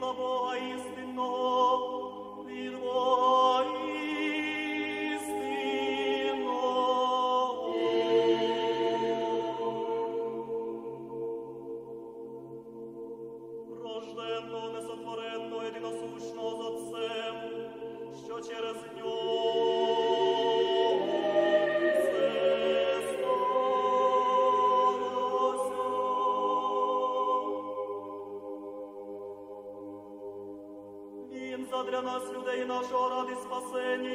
la boys. Нас, людей нашого ради спасення,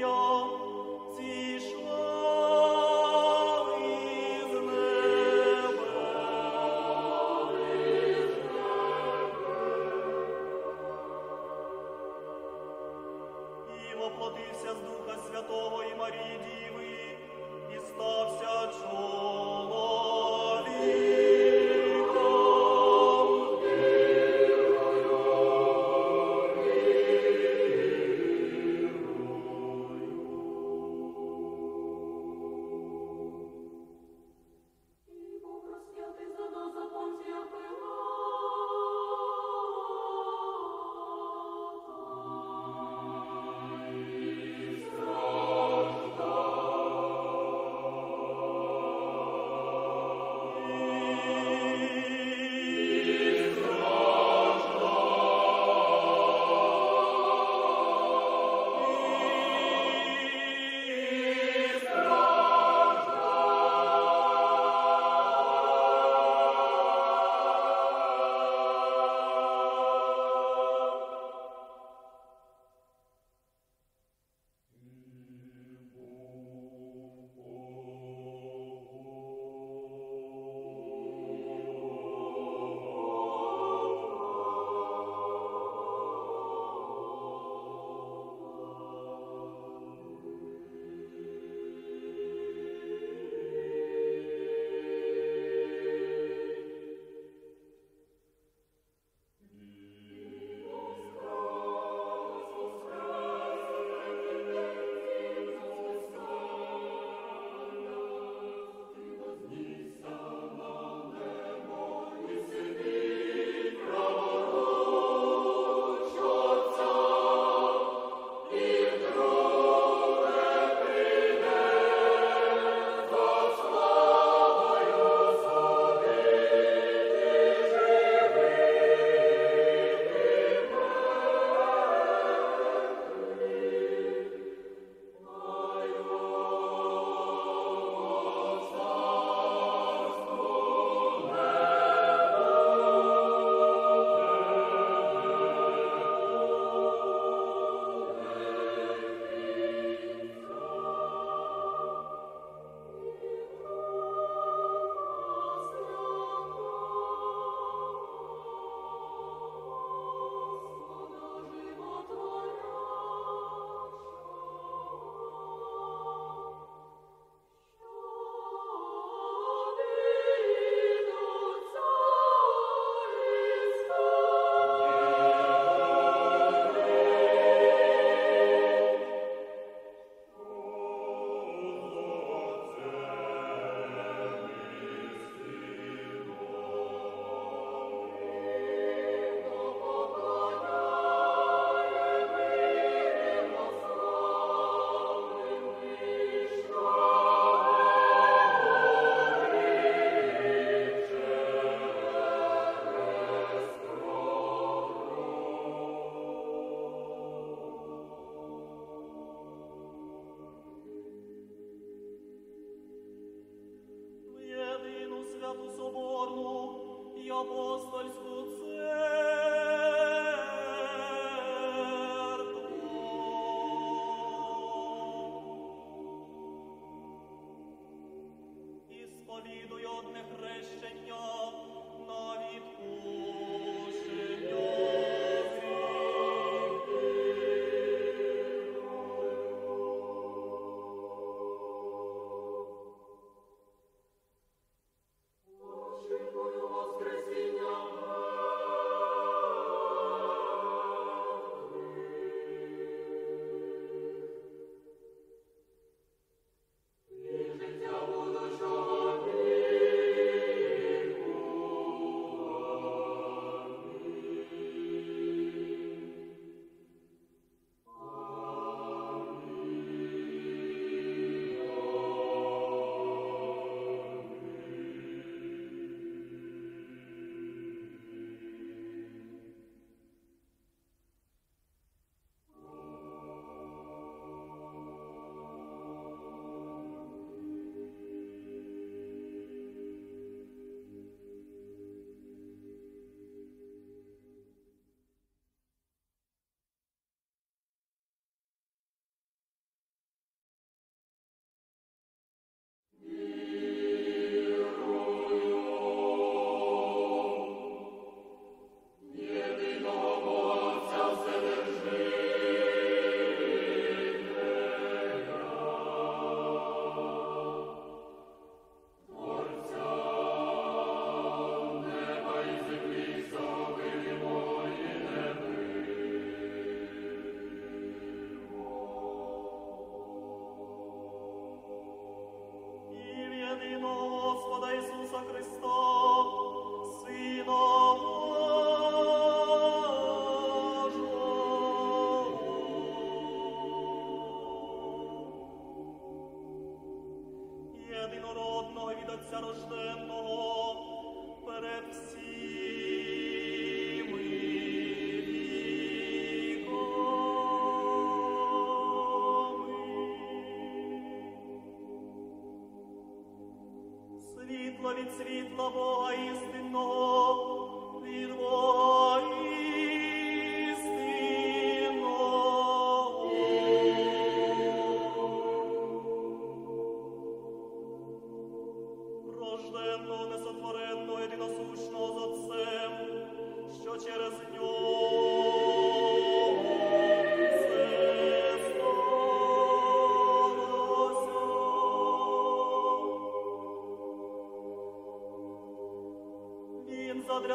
Slavoj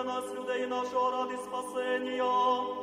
нас, людей нашого ради спасення,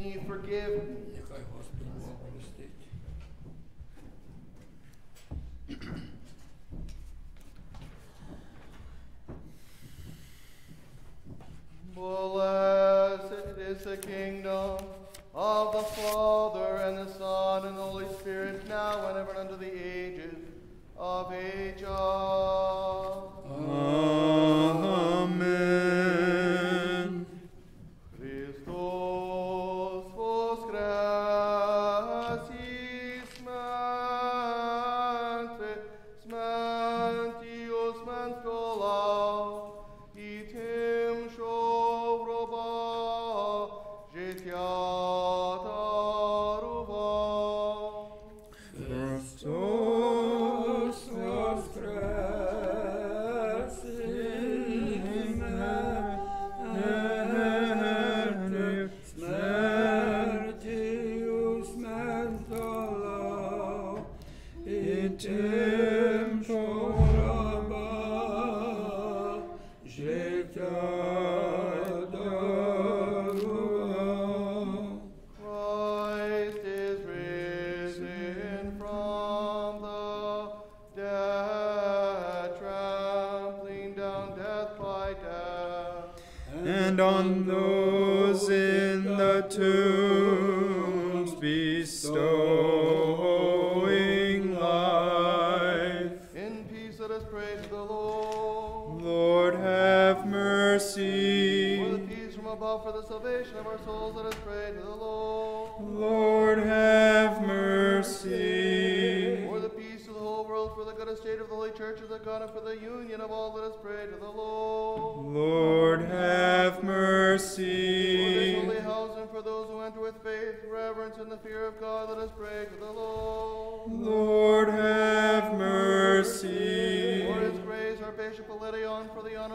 you forgive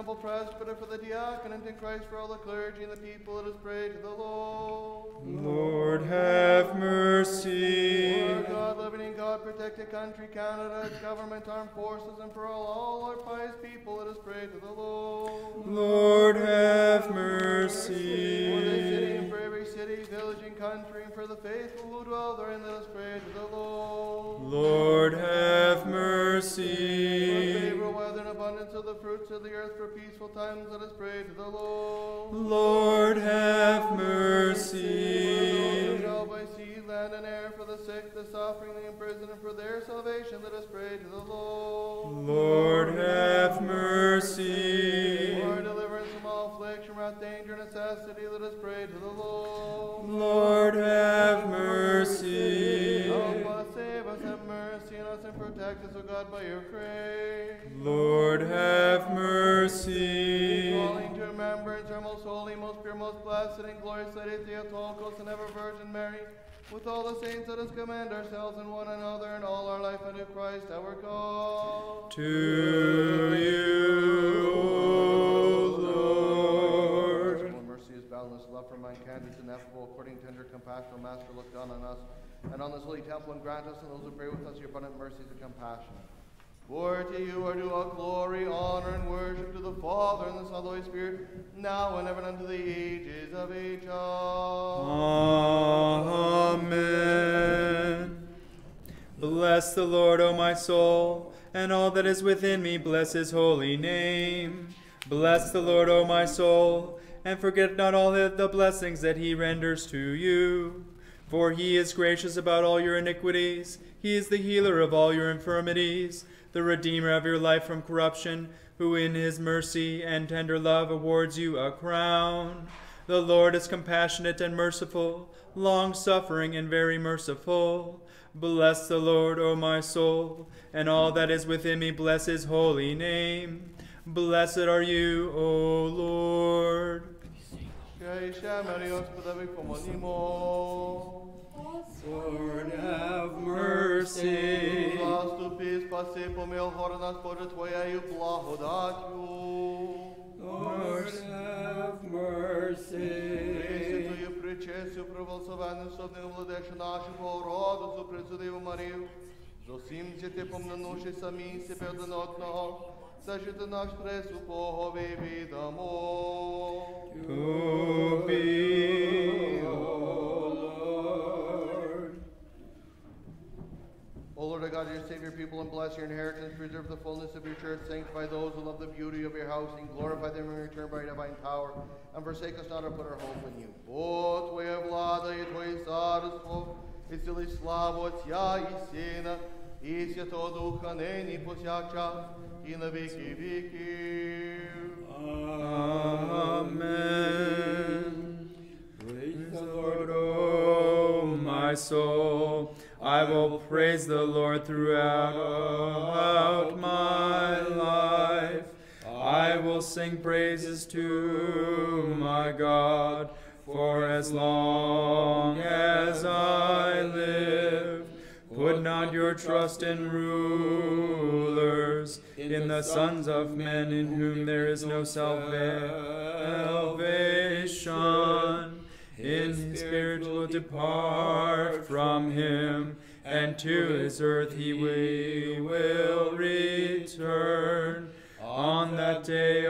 for the honorable presbyter, for the diaconate in Christ, for all the clergy and the people, let us pray to the Lord. Lord, have For mercy. our God, living in God, protect the country, Canada, its government, armed forces, and for all, all our pious people, let us pray to the Lord. Lord, have mercy. For this city and for every city, village, and country, and for the faithful who dwell therein, let us pray to the Lord. Lord, have mercy. For favor, weather, and abundance of the fruits of the earth, for peaceful times, let us pray to the Lord. Lord, have For those who mercy. dwell by sea, land, and air, for the sick, the suffering, the imprisoned, and for their salvation, let us pray to the Lord. Lord, have mercy. Our deliverance from all affliction, wrath, danger, necessity, let us pray to the Lord. Lord, have mercy. Help us, save us, have mercy on us, and protect us, O God, by your grace. Lord, have mercy. Calling to remembrance our most holy, most pure, most blessed, and glorious Lady Theotokos, and ever Virgin Mary, with all the saints, let us commend ourselves and one another and all our life unto Christ our God. To you, O Lord. Mercy is boundless, love for mankind is ineffable, according to tender compassion, Master, look down on us, and on this holy temple, and grant us and those who pray with us your abundant mercies and compassion. For to you are due all glory, honor, and worship to the Father, and the Son, and the Holy Spirit, now and ever and unto the ages of ages. Amen. Bless the Lord, O my soul, and all that is within me, bless his holy name. Bless the Lord, O my soul, and forget not all the the blessings that he renders to you. For he is gracious about all your iniquities, he is the healer of all your infirmities, the redeemer of your life from corruption, who in his mercy and tender love awards you a crown. The Lord is compassionate and merciful, long suffering and very merciful. Bless the Lord, O my soul, and all that is within me bless his holy name. Blessed are you, O Lord. Lord, have mercy. Заступи, спаси, помил, гори нас, Боже, Твоєю благодатью. Lord, have mercy. Пресвятою, причестю, православенним, собним владише нашого роду, цю Марію, з усім святипом нануши самі себе один одного, зажити наш трес Богові віддамо. To God, you save your people and bless your inheritance, preserve the fullness of your church, sanctify those who love the beauty of your house, and glorify them in return by your divine power, and forsake us not or put our hope in you. О, Твоя влада и Твое царство, і цілий славу Отця і Сина, і Святого Духа, нині повсякчас, і на віки віків. Amen. Praise the Lord, O my soul. I will praise the Lord throughout my life. I will sing praises to my God for as long as I live. Put not your trust in rulers, in the sons of men in whom there is no salvation. In his spirit will depart from him, and to his earth he will return. On that day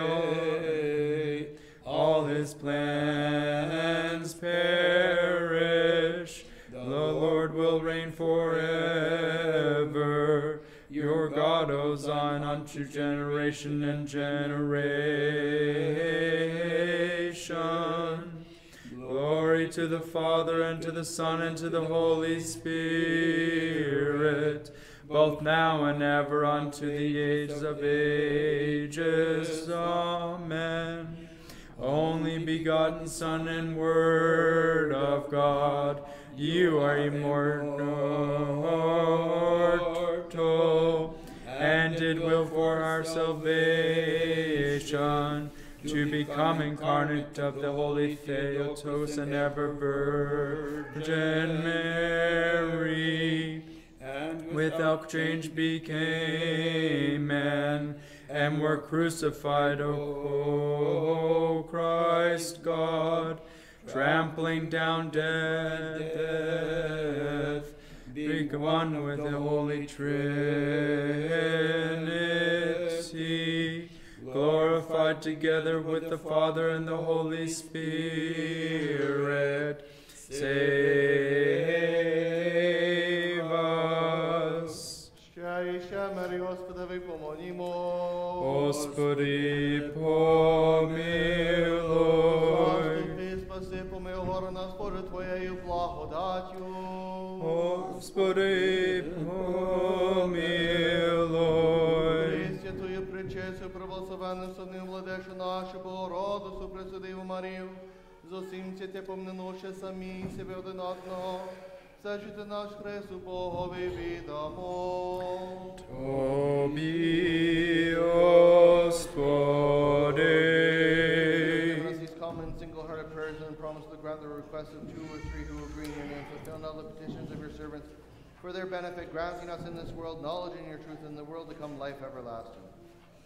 all, his plans perish. The Lord will reign forever. Your God, O Zion, unto generation and generation. Glory to the Father, and to the Son, and to the Holy Spirit, both now and ever, unto the ages of ages. Amen. Only begotten Son and Word of God, you are immortal, and did will for our salvation to become incarnate of the Holy Theotokos and ever Virgin Mary, and without change became man, and were crucified, O Christ God, trampling down death, be one with the Holy Trinity glorified together with the Father and the Holy Spirit. Save us. Ще і ще, мирі Господи, помолімо. Господи, помилуй. Заступи, спаси, помилуй, гору нас, Боже, Твоєю благодаттю. Господи, помилуй. православенну садним владешу нашу, Богородицю, Пресудиву Марію, з усім святе помненувши самі себе один одного, все, що ти наш Христ у Богові віддамо. Тобі, Господи. Give us these common single-hearted prayers and promise to grant the requests of two or three who agree in your name. Fulfill all the petitions of your servants for their benefit, granting us in this world knowledge in your truth, and in the world to come life everlasting.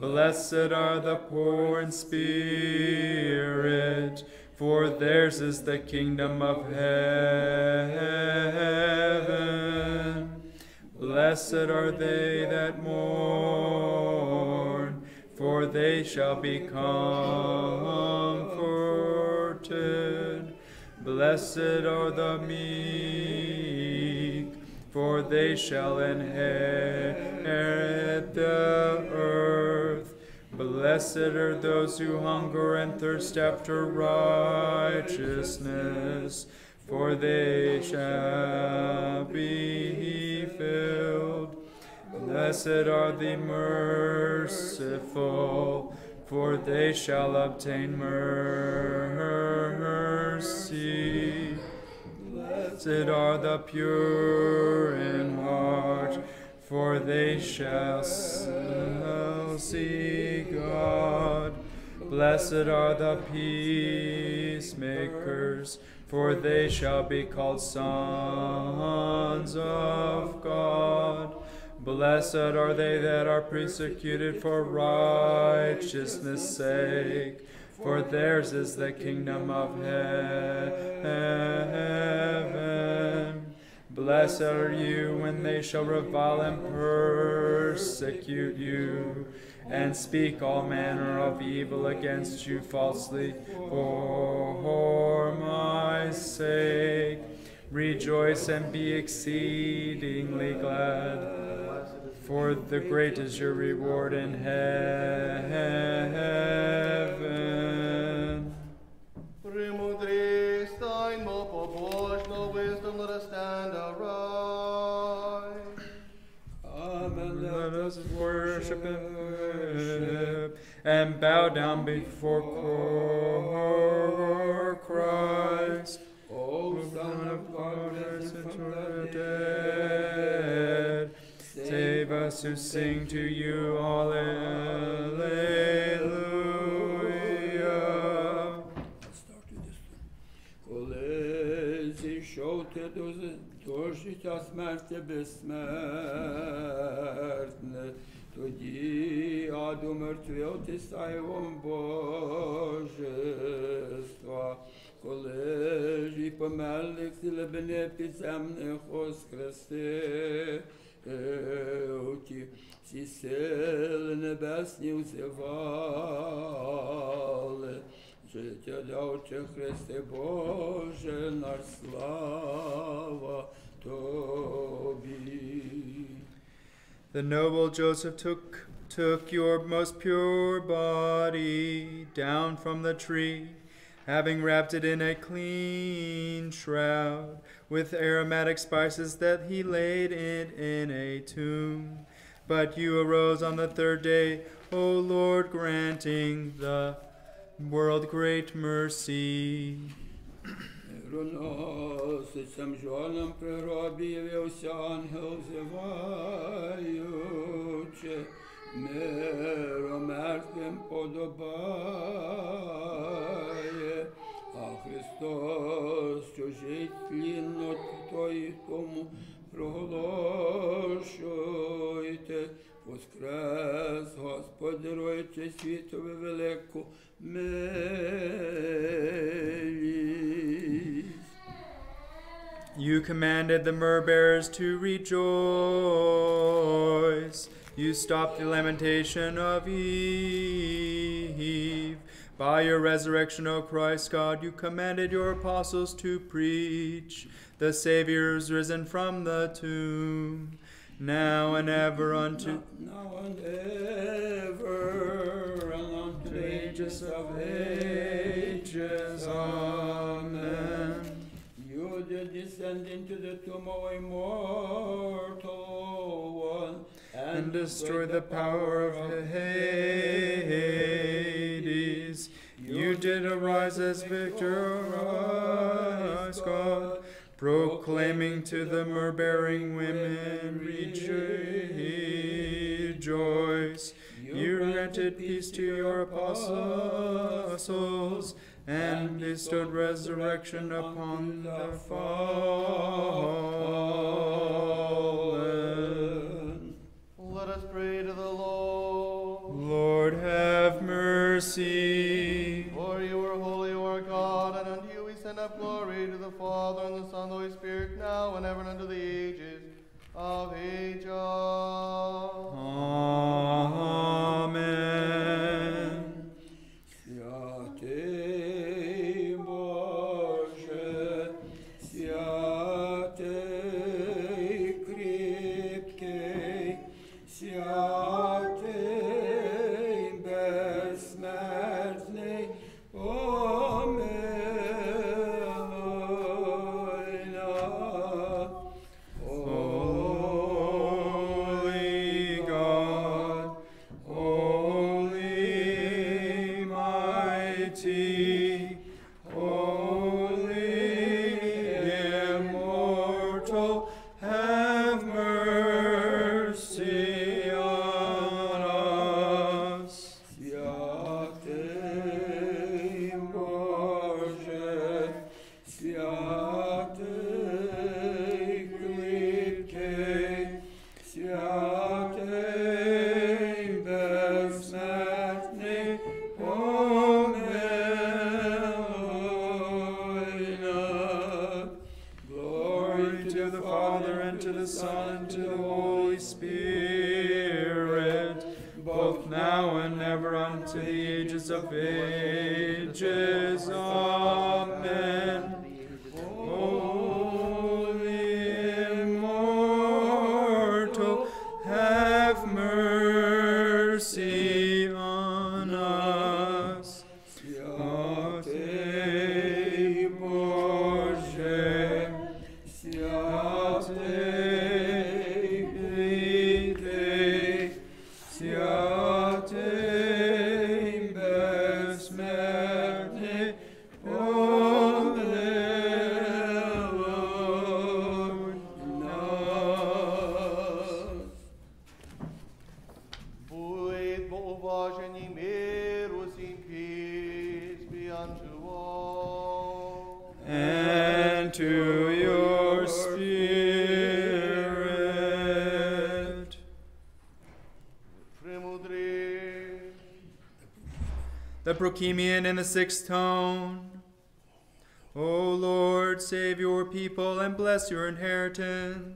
Blessed are the poor in spirit, for theirs is the kingdom of heaven. Blessed are they that mourn, for they shall be comforted. Blessed are the meek, for they shall inherit the earth. Blessed are those who hunger and thirst after righteousness, for they shall be filled. Blessed are the merciful, for they shall obtain mercy. Blessed are the pure in heart, for they shall see God. Blessed are the peacemakers, for they shall be called sons of God. Blessed are they that are persecuted for righteousness' sake, for theirs is the kingdom of heaven. Blessed are you when they shall revile and persecute you, and speak all manner of evil against you falsely for my sake. Rejoice and be exceedingly glad, for the great is your reward in heaven. Премудрий, стаймо побожно, wisdom, let us stand aright. Amen. Let us worship and worship and bow down before Christ, O Son of God, risen from the dead. Save us who sing to you, Alleluia. тоді, а до мертвоти стає Божества, коли ж і померлих лебене підземних воскрести. Ті всі сили небесні взивали, життя давче Христе Боже, наш слава Тобі. The noble Joseph took took your most pure body down from the tree, having wrapped it in a clean shroud with aromatic spices that he laid it in a tomb. But you arose on the third day, O Lord, granting the world great mercy. Роносицям жонам при гробі явився ангел зиваючи, миром мертвим подобає, а Христос чужить тлінно тої тому проголошуйте, воскрес, Господь, даруючи світові велику милість. You commanded the myrrh bearers to rejoice. You stopped the lamentation of Eve. By your resurrection, O Christ God, you commanded your apostles to preach. The Savior is risen from the tomb. Now and ever unto Now and ever, and unto ages of ages. Amen. You did descend into the tomb, O immortal one, and destroy the power of Hades. You did arise as victor, God, proclaiming to the myrrh bearing women, rejoice. You granted peace to your apostles and bestowed resurrection upon the fallen. Let us pray to the Lord. Lord, have mercy. Father, and the Son, and the Holy Spirit, now and ever, and unto the ages of ages. The Prokeimenon in the sixth tone. O Lord, save your people and bless your inheritance.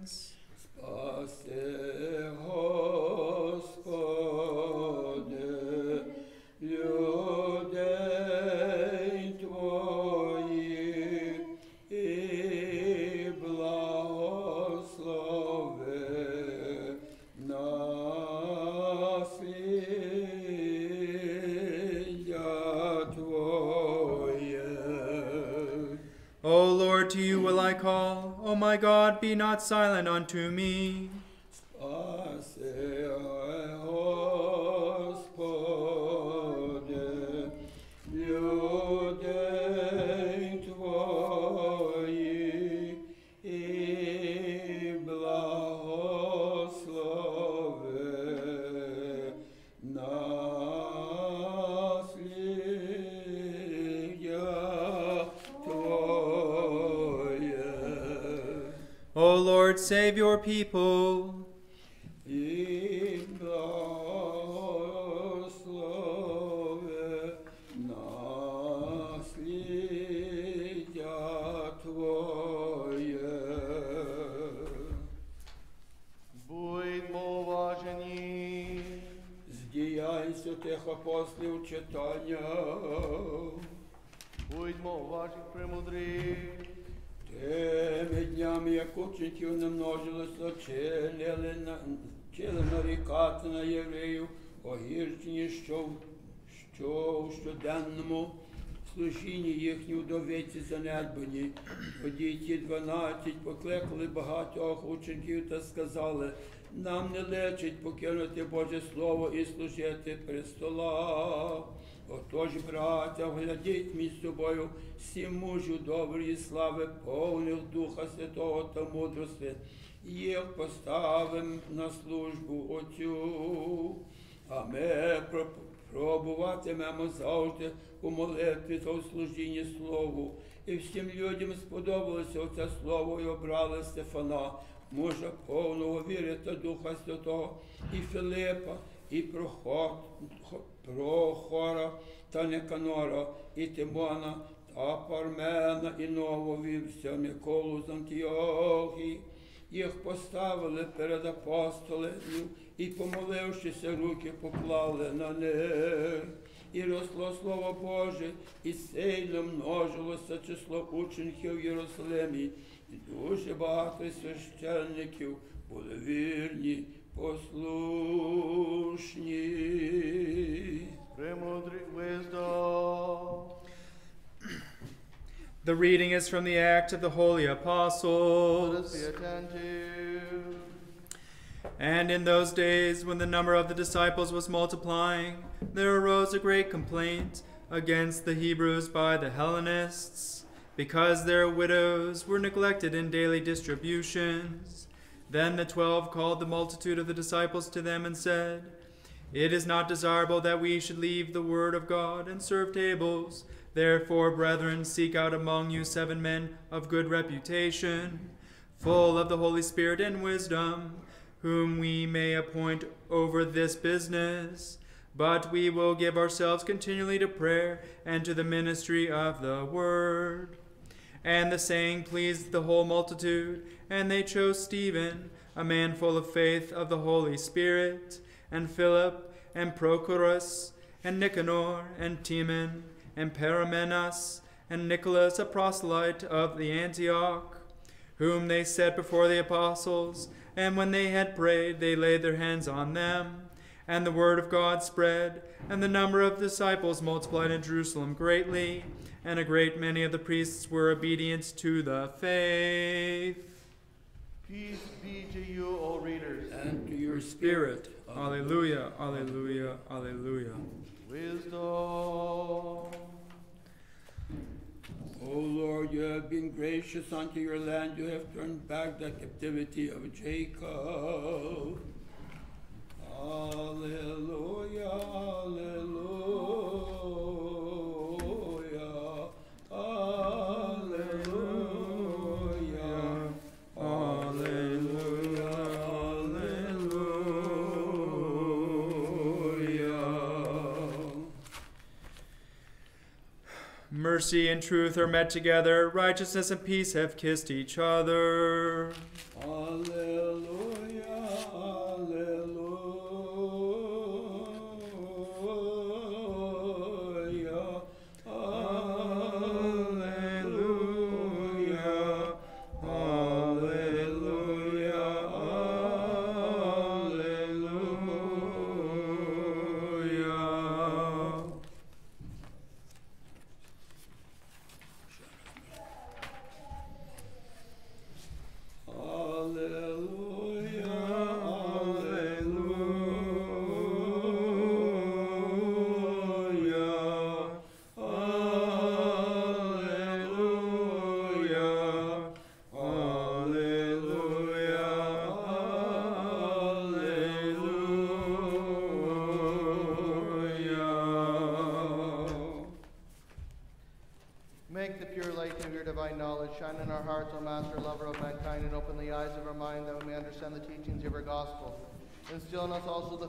My God, be not silent unto me. Покликали багатьох учнів та сказали, нам не лечить покинути Боже Слово і служити престола. Отож, браття, глядіть між собою всім мужу доброї слави, повних Духа Святого та мудрости, їх поставим на службу Отцю. А ми пробуватимемо завжди у молитві та у служінні Слову. І всім людям сподобалося оце слово і обрали Стефана, мужа повного віри та Духа Святого, і Филипа, і Прохор, Прохора та Неканора, і Тимона, та Пармена, і Нововівця, Миколу з Антіохії. Їх поставили перед апостолів і, помолившися, руки поклали на них. І росло Слово Боже, і сильно множилося число учнів в Єрусалимі, і дуже багато священників були вірні, послушні. Премудрий wisdom. The reading is from the Act of the Holy Let us Apostles. And in those days, when the number of the disciples was multiplying, there arose a great complaint against the Hebrews by the Hellenists, because their widows were neglected in daily distributions. Then the twelve called the multitude of the disciples to them and said, It is not desirable that we should leave the word of God and serve tables. Therefore, brethren, seek out among you seven men of good reputation, full of the Holy Spirit and wisdom, whom we may appoint over this business. But we will give ourselves continually to prayer and to the ministry of the word. And the saying pleased the whole multitude, and they chose Stephen, a man full of faith of the Holy Spirit, and Philip, and Prochorus, and Nicanor, and Timon, and Paramenas, and Nicholas, a proselyte of the Antioch, whom they set before the apostles. And when they had prayed, they laid their hands on them. And the word of God spread, and the number of disciples multiplied in Jerusalem greatly, and a great many of the priests were obedient to the faith. Peace be to you, O readers. And to your Spirit. Alleluia, alleluia, alleluia. Wisdom. O Lord, you have been gracious unto your land. You have turned back the captivity of Jacob. Alleluia, alleluia, alleluia, Mercy and truth are met together, righteousness and peace have kissed each other. Alleluia,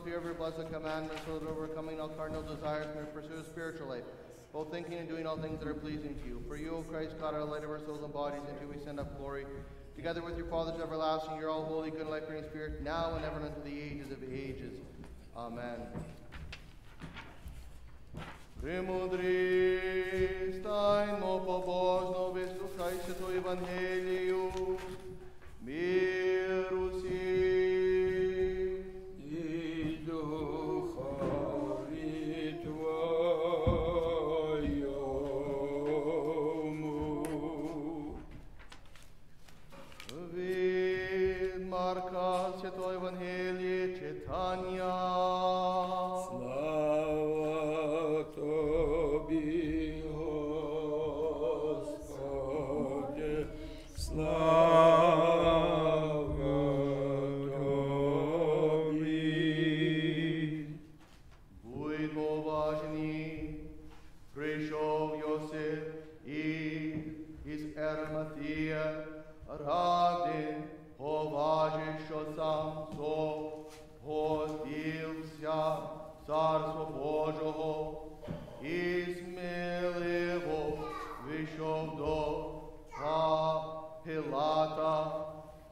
fear of blessed commandment, so that overcoming all carnal desires may pursue a spiritual life, both thinking and doing all things that are pleasing to you. For you, O Christ, God, our light of our souls and bodies, into we send up glory, together with your Father's everlasting, your all holy, good, life giving Spirit, now and ever and unto the ages of ages. Amen. Miru Anya.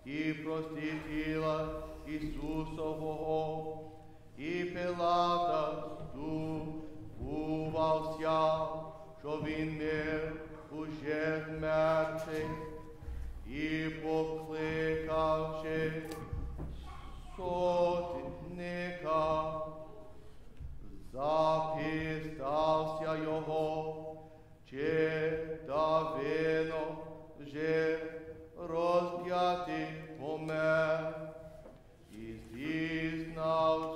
І простив тіла Ісусового. І Пилата здивувався, що він не уже мертвий, і покликавши сотника, запистався його, чи давно вже розп'ятий помер. І зізнавшися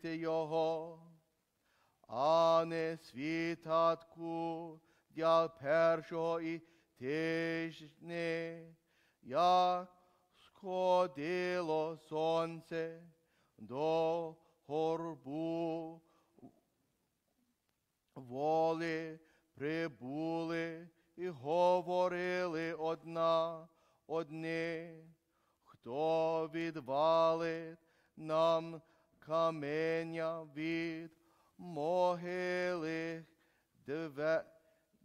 намастити його, а не світатку для першого і тижні, як сходило сонце до горбу волі прибули і говорили одна одні, хто відвалить нам каменя від могили. Две-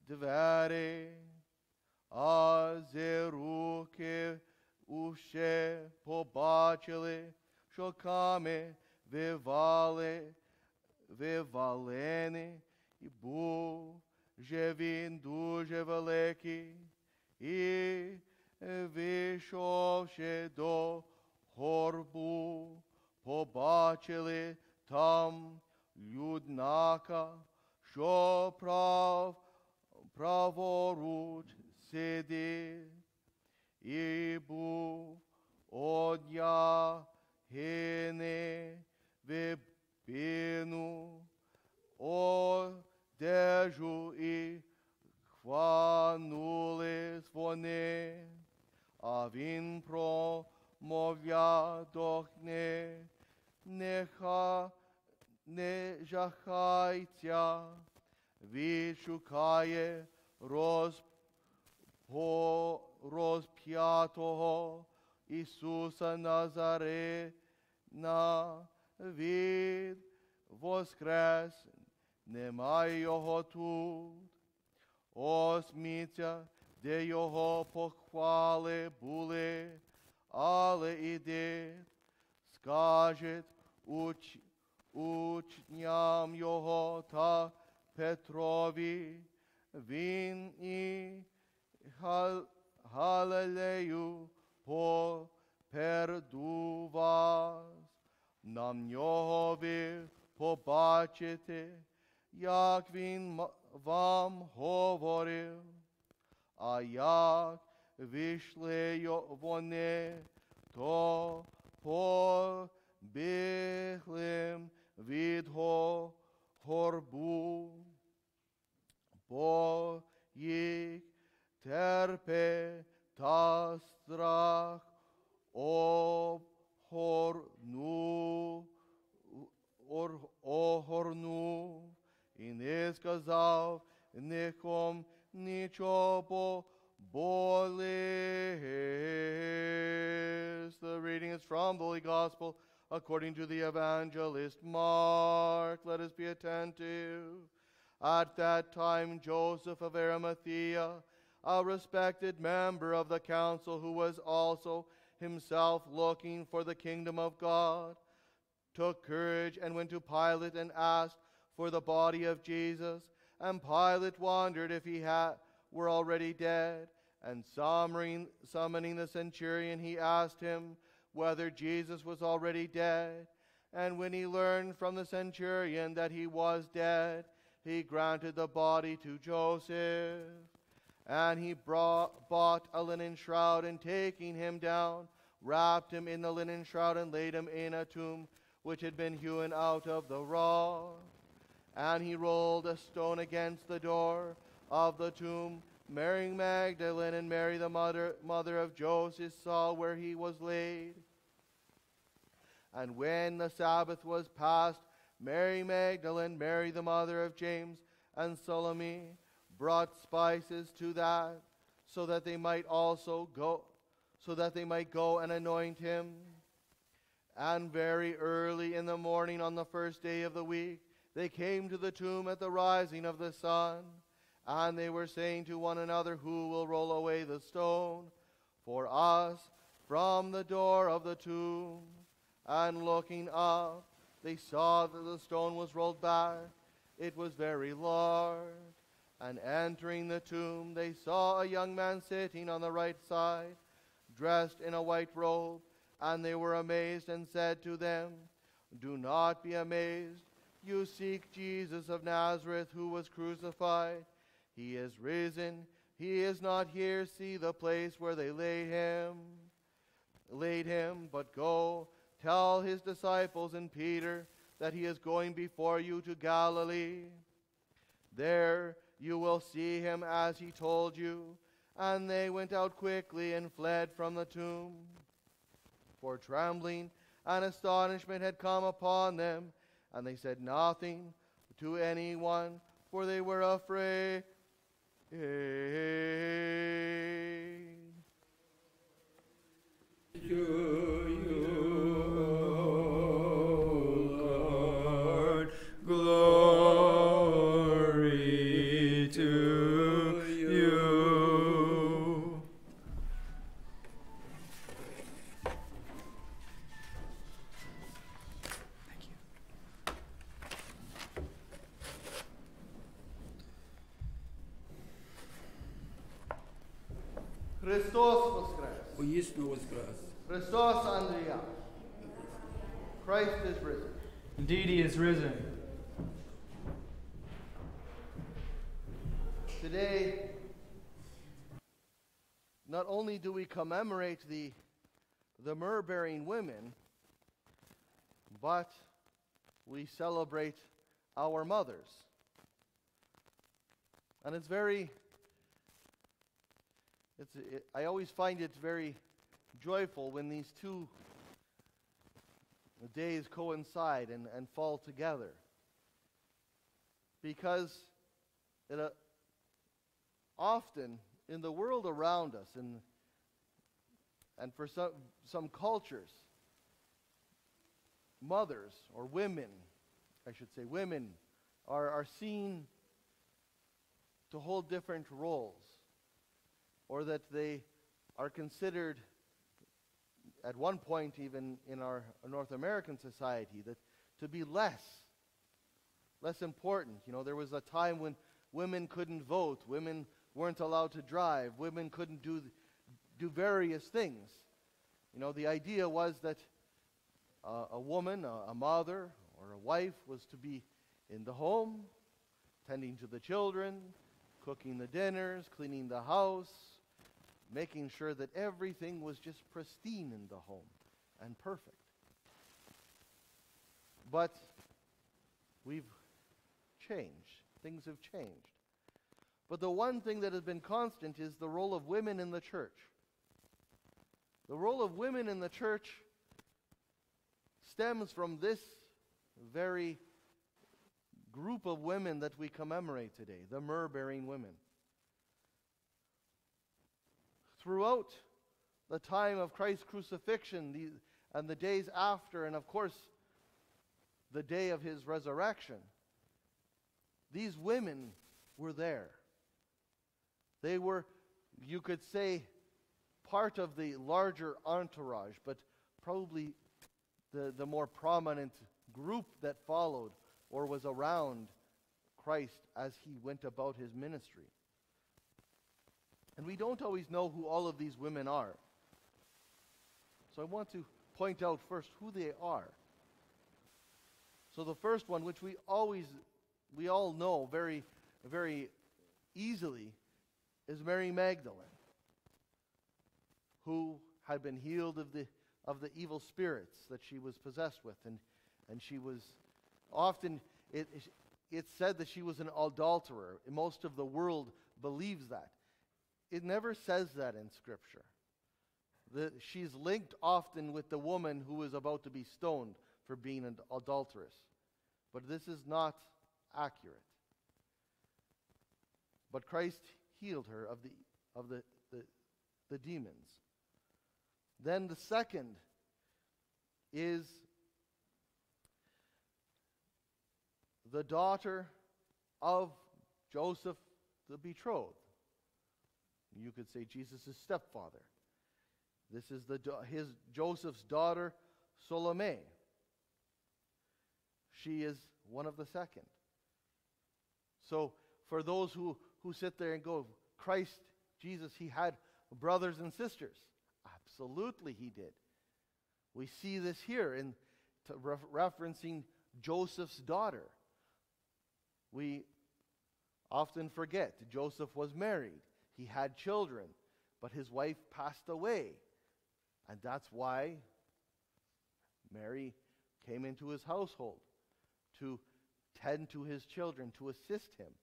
двері, а з руки уще побачили, що камінь вивали, вивалений, і був же він дуже великий, і вийшовши до горбу, побачили там люднака, що прав, праворуч сидить і був одягнений в піну, одежу і хванулись вони, а він промовляв до них, неха не жахайся, відшукає роз розп'ятого Ісуса Назарина від воскрес, немає його тут. Ось де його похвали були, але іди, скаже уч, учням його та Петрові, він і Гал- Галилею попереду вас. Нам нього ви побачите, як він вам говорив, а як вийшли вони, то побігли від го- горбу бо їх терпе та страх огорну, ор- огорнув і не сказав ніком нічого бо. The reading is from the Holy Gospel according to the evangelist Mark. Let us be attentive. At that time, Joseph of Arimathea, a respected member of the council who was also himself looking for the kingdom of God, took courage and went to Pilate and asked for the body of Jesus. And Pilate wondered if he had, were already dead. And summoning, summoning the centurion, he asked him whether Jesus was already dead. And when he learned from the centurion that he was dead, he granted the body to Joseph. And he brought, bought a linen shroud, and taking him down, wrapped him in the linen shroud, and laid him in a tomb which had been hewn out of the rock. And he rolled a stone against the door of the tomb. Mary Magdalene and Mary, the mother, mother of Joseph, saw where he was laid. And when the Sabbath was past, Mary Magdalene, Mary the mother of James, and Salome brought spices to that, so that they might also go, so that they might go and anoint him. And very early in the morning on the first day of the week, they came to the tomb at the rising of the sun. And they were saying to one another, Who will roll away the stone for us from the door of the tomb? And looking up, they saw that the stone was rolled back. It was very large. And entering the tomb, they saw a young man sitting on the right side, dressed in a white robe. And they were amazed and said to them, Do not be amazed. You seek Jesus of Nazareth, who was crucified. He is risen. He is not here. See the place where they laid him. Laid him, but go tell his disciples and Peter that he is going before you to Galilee. There you will see him as he told you. And they went out quickly and fled from the tomb. For trembling and astonishment had come upon them, and they said nothing to anyone, for they were afraid. To you, risen. Today, not only do we commemorate the, the myrrh bearing women, but we celebrate our mothers. And it's very, it's, it, I always find it very joyful when these two days coincide and, and fall together. Because it, uh, often in the world around us and, and for some, some cultures, mothers or women, I should say, women are, are seen to hold different roles or that they are considered at one point even in our North American society that to be less less important. You know there was a time when women couldn't vote women weren't allowed to drive women couldn't do do various things. You know the idea was that uh, a woman a, a mother or a wife was to be in the home tending to the children cooking the dinners cleaning the house making sure that everything was just pristine in the home and perfect. But we've changed. Things have changed. But the one thing that has been constant is the role of women in the church. The role of women in the church stems from this very group of women that we commemorate today, the myrrh bearing women throughout the time of Christ's crucifixion the, and the days after, and of course, the day of his resurrection, these women were there. They were, you could say, part of the larger entourage, but probably the, the more prominent group that followed or was around Christ as he went about his ministry. And we don't always know who all of these women are. So I want to point out first who they are. So the first one, which we always, we all know very, very easily, is Mary Magdalene, who had been healed of the, of the evil spirits that she was possessed with. And, and she was often, it, it's said that she was an adulterer. Most of the world believes that. It never says that in Scripture. She's linked often with the woman who is about to be stoned for being an adulteress. But this is not accurate. But Christ healed her of the, of the, the, the demons. Then the second is the daughter of Joseph the betrothed. You could say Jesus' stepfather. This is the, his Joseph's daughter Salome. She is one of the second. So, for those who, who sit there and go, Christ, Jesus, he had brothers and sisters. Absolutely, he did. We see this here in re- referencing Joseph's daughter. We often forget Joseph was married, he had children, but his wife passed away. And that's why Mary came into his household to tend to his children, to assist him,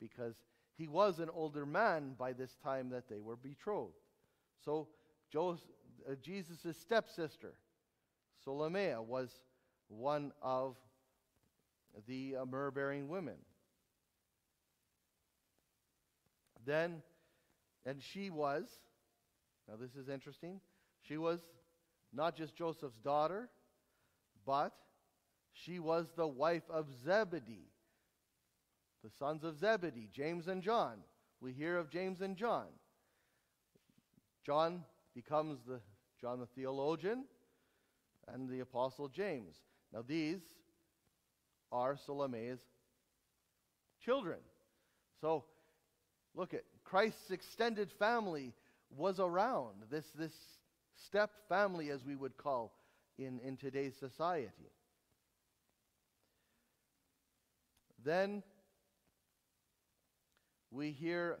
because he was an older man by this time that they were betrothed. So, uh, Jesus' stepsister, Solomea, was one of the uh, myrrh bearing women. Then, and she was, now this is interesting, she was not just Joseph's daughter, but she was the wife of Zebedee, the sons of Zebedee, James and John. We hear of James and John. John becomes the John the theologian and the apostle James. Now these are Salome's children. So look at Christ's extended family was around this this step family as we would call in, in today's society. Then we hear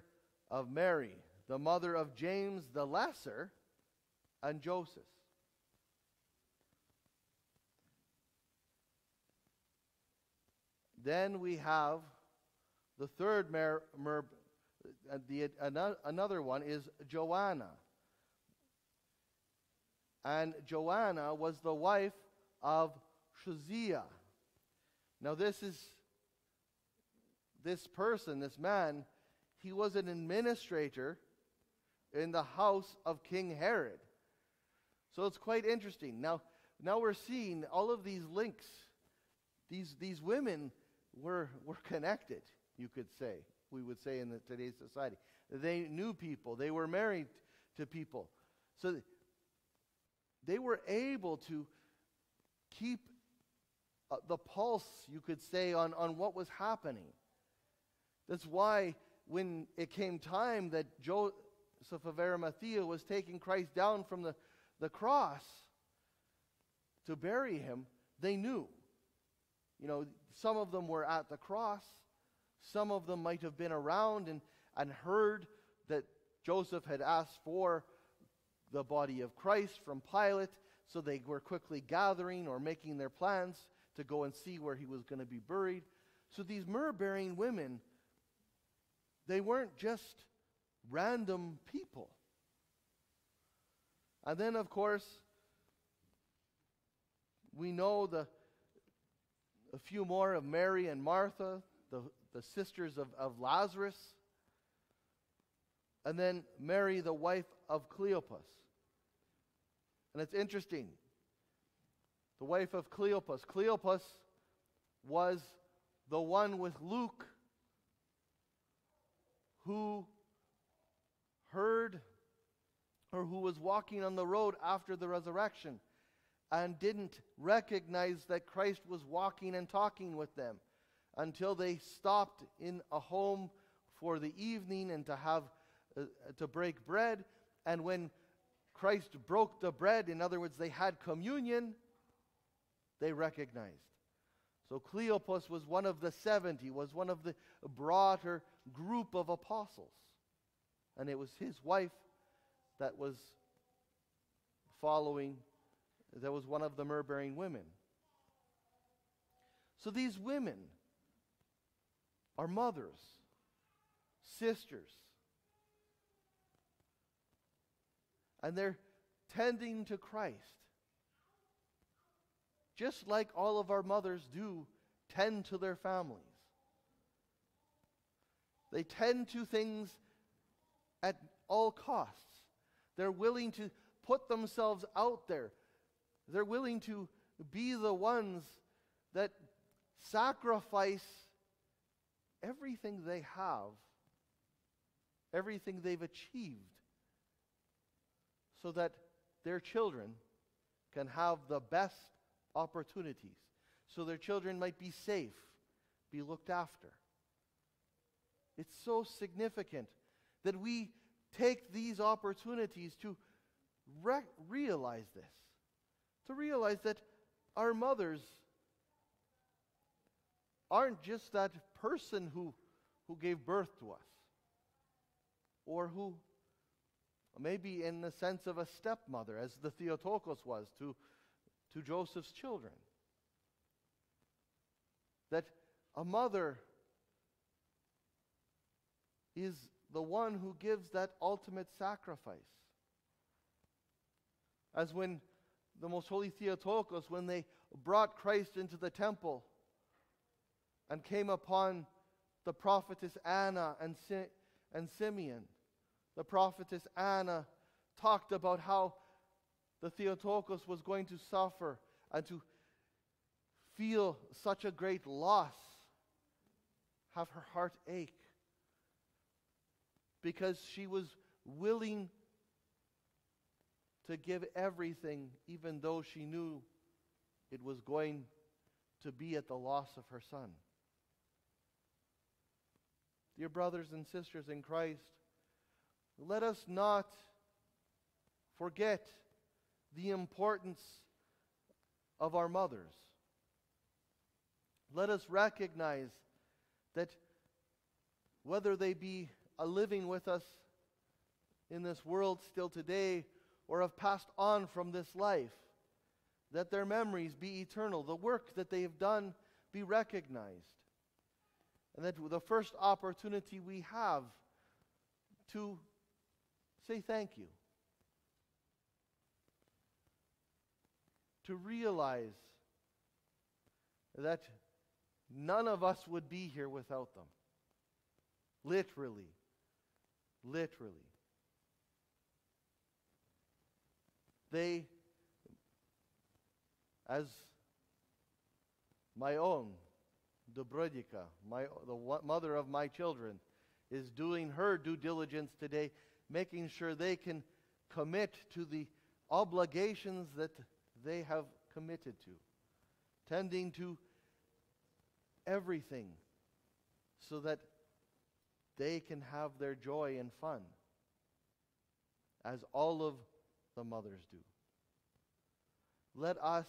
of Mary, the mother of James the Lesser and Joseph. Then we have the third mer, mer, Uh, the, another one is Joanna. And Joanna was the wife of Chuza. Now, this is this person, this man, he was an administrator in the house of King Herod. So it's quite interesting. Now, now we're seeing all of these links. These, these women were, were connected, you could say. We would say in the, today's society. They knew people, they were married to people. So they were able to keep uh, the pulse, you could say, on, on what was happening. That's why when it came time that Joseph of Arimathea was taking Christ down from the, the cross to bury him, they knew. You know, some of them were at the cross, some of them might have been around and, and heard that Joseph had asked for the body of Christ from Pilate, so they were quickly gathering or making their plans to go and see where he was going to be buried. So these myrrh bearing women they weren't just random people. And then, of course, we know the, a few more of Mary and Martha, the, the sisters of, of Lazarus. And then Mary, the wife of Cleopas. And it's interesting. The wife of Cleopas. Cleopas was the one with Luke who heard or who was walking on the road after the resurrection and didn't recognize that Christ was walking and talking with them until they stopped in a home for the evening and to have uh, to break bread and when Christ broke the bread in other words they had communion they recognized so Cleopas was one of the 70, was one of the broader group of apostles. And it was his wife that was following, that was one of the myrrh bearing women. So these women are mothers, sisters, and they're tending to Christ just like all of our mothers do, tend to their families. They tend to things at all costs. They're willing to put themselves out there. They're willing to be the ones that sacrifice everything they have, everything they've achieved, so that their children can have the best opportunities so their children might be safe, be looked after. It's so significant that we take these opportunities to re- realize this, to realize that our mothers aren't just that person who, who gave birth to us, or who maybe in the sense of a stepmother, as the Theotokos was to, to Joseph's children. That a mother is the one who gives that ultimate sacrifice. As when the most holy Theotokos, when they brought Christ into the temple and came upon the prophetess Anna and, si- and Simeon, the prophetess Anna talked about how the Theotokos was going to suffer and to feel such a great loss, have her heart ache, because she was willing to give everything, even though she knew it was going to be at the loss of her son. Dear brothers and sisters in Christ, let us not forget the importance of our mothers. Let us recognize that whether they be a living with us in this world still today or have passed on from this life, that their memories be eternal, the work that they have done be recognized, and that the first opportunity we have to say thank you, to realize that none of us would be here without them. Literally. Literally. They, as my own, Dobrodica, my, the mother of my children, is doing her due diligence today, making sure they can commit to the obligations that they have committed to, tending to everything so that they can have their joy and fun, as all of the mothers do. Let us,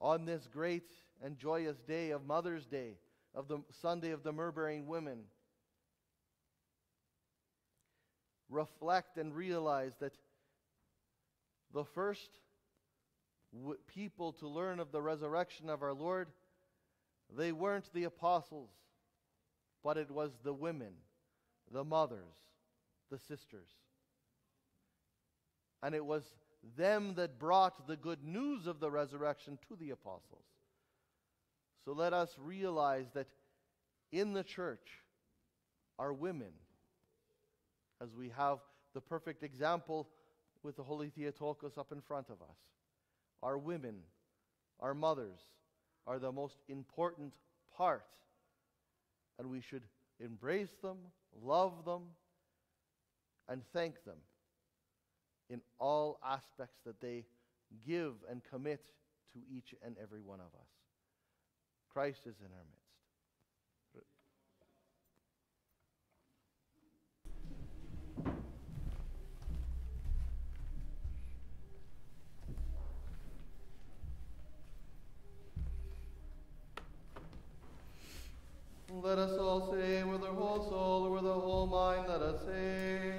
on this great and joyous day of Mother's Day, of the Sunday of the myrrh-bearing women, reflect and realize that the first w- people to learn of the resurrection of our Lord, they weren't the apostles, but it was the women, the mothers, the sisters. And it was them that brought the good news of the resurrection to the apostles. So let us realize that in the church are women, as we have the perfect example with the Holy Theotokos up in front of us. Our women, our mothers, are the most important part, and we should embrace them, love them, and thank them in all aspects that they give and commit to each and every one of us. Christ is in our midst. Let us all say with our whole soul or with our whole mind, let us say,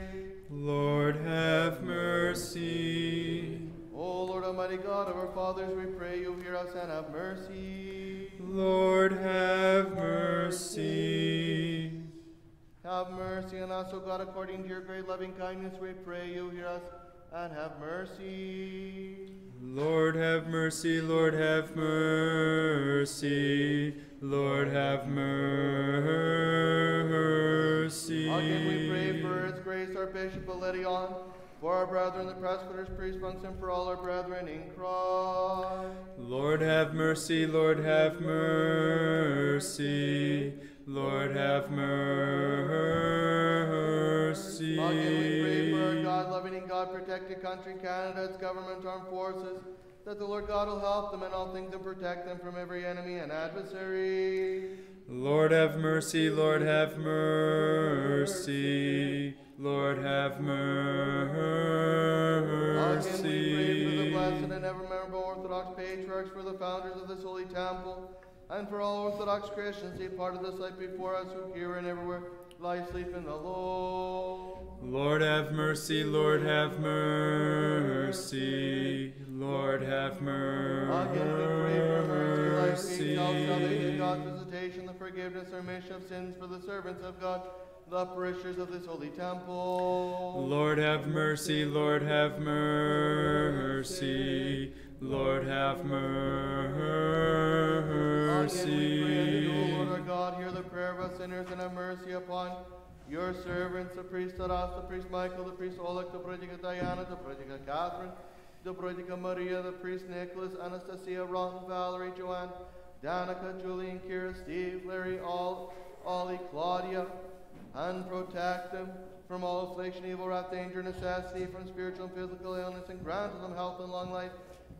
Lord, have mercy. O Lord Almighty God of our fathers, we pray you hear us and have mercy. Lord, have mercy. Have mercy on us, O God, according to your great loving kindness, we pray you hear us and have mercy. Lord, have mercy. Lord, have mercy. Lord, have mercy. Again, we pray for His Grace, our Bishop Ilarion, for our brethren, the presbyters, priests, monks, and for all our brethren in Christ. Lord, have mercy. Lord, have mercy. Lord, have mercy. Again, we pray for our God, loving and God God protect your country, Canada, its government, armed forces, that the Lord God will help them in all things and protect them from every enemy and adversary. Lord have mercy, Lord have mercy, Lord have mercy. Again, we pray for the blessed and ever memorable Orthodox patriarchs, for the founders of this holy temple, and for all Orthodox Christians who departed this life before us, who here and everywhere lie asleep in the Lord. Lord have mercy, Lord have mercy, Lord have mercy. Again, we pray for mercy, life, peace, salvation, God's visitation, the forgiveness or remission of sins for the servants of God, the parishioners of this holy temple. Lord have mercy, Lord have mercy, Lord have mercy. Again, we pray you, Lord our. God, hear the prayer of us sinners and have mercy upon your servants, the priest Taras, the priest Michael, the priest Oleg, the prodigal Diana, the prodigal Catherine, the prodigal Maria, the priest Nicholas, Anastasia, Ron, Valerie, Joanne, Danica, Julian, Kira, Steve, Larry, all, Ollie, Claudia, and protect them from all affliction, evil, wrath, danger, necessity, from spiritual and physical illness, and grant them health and long life.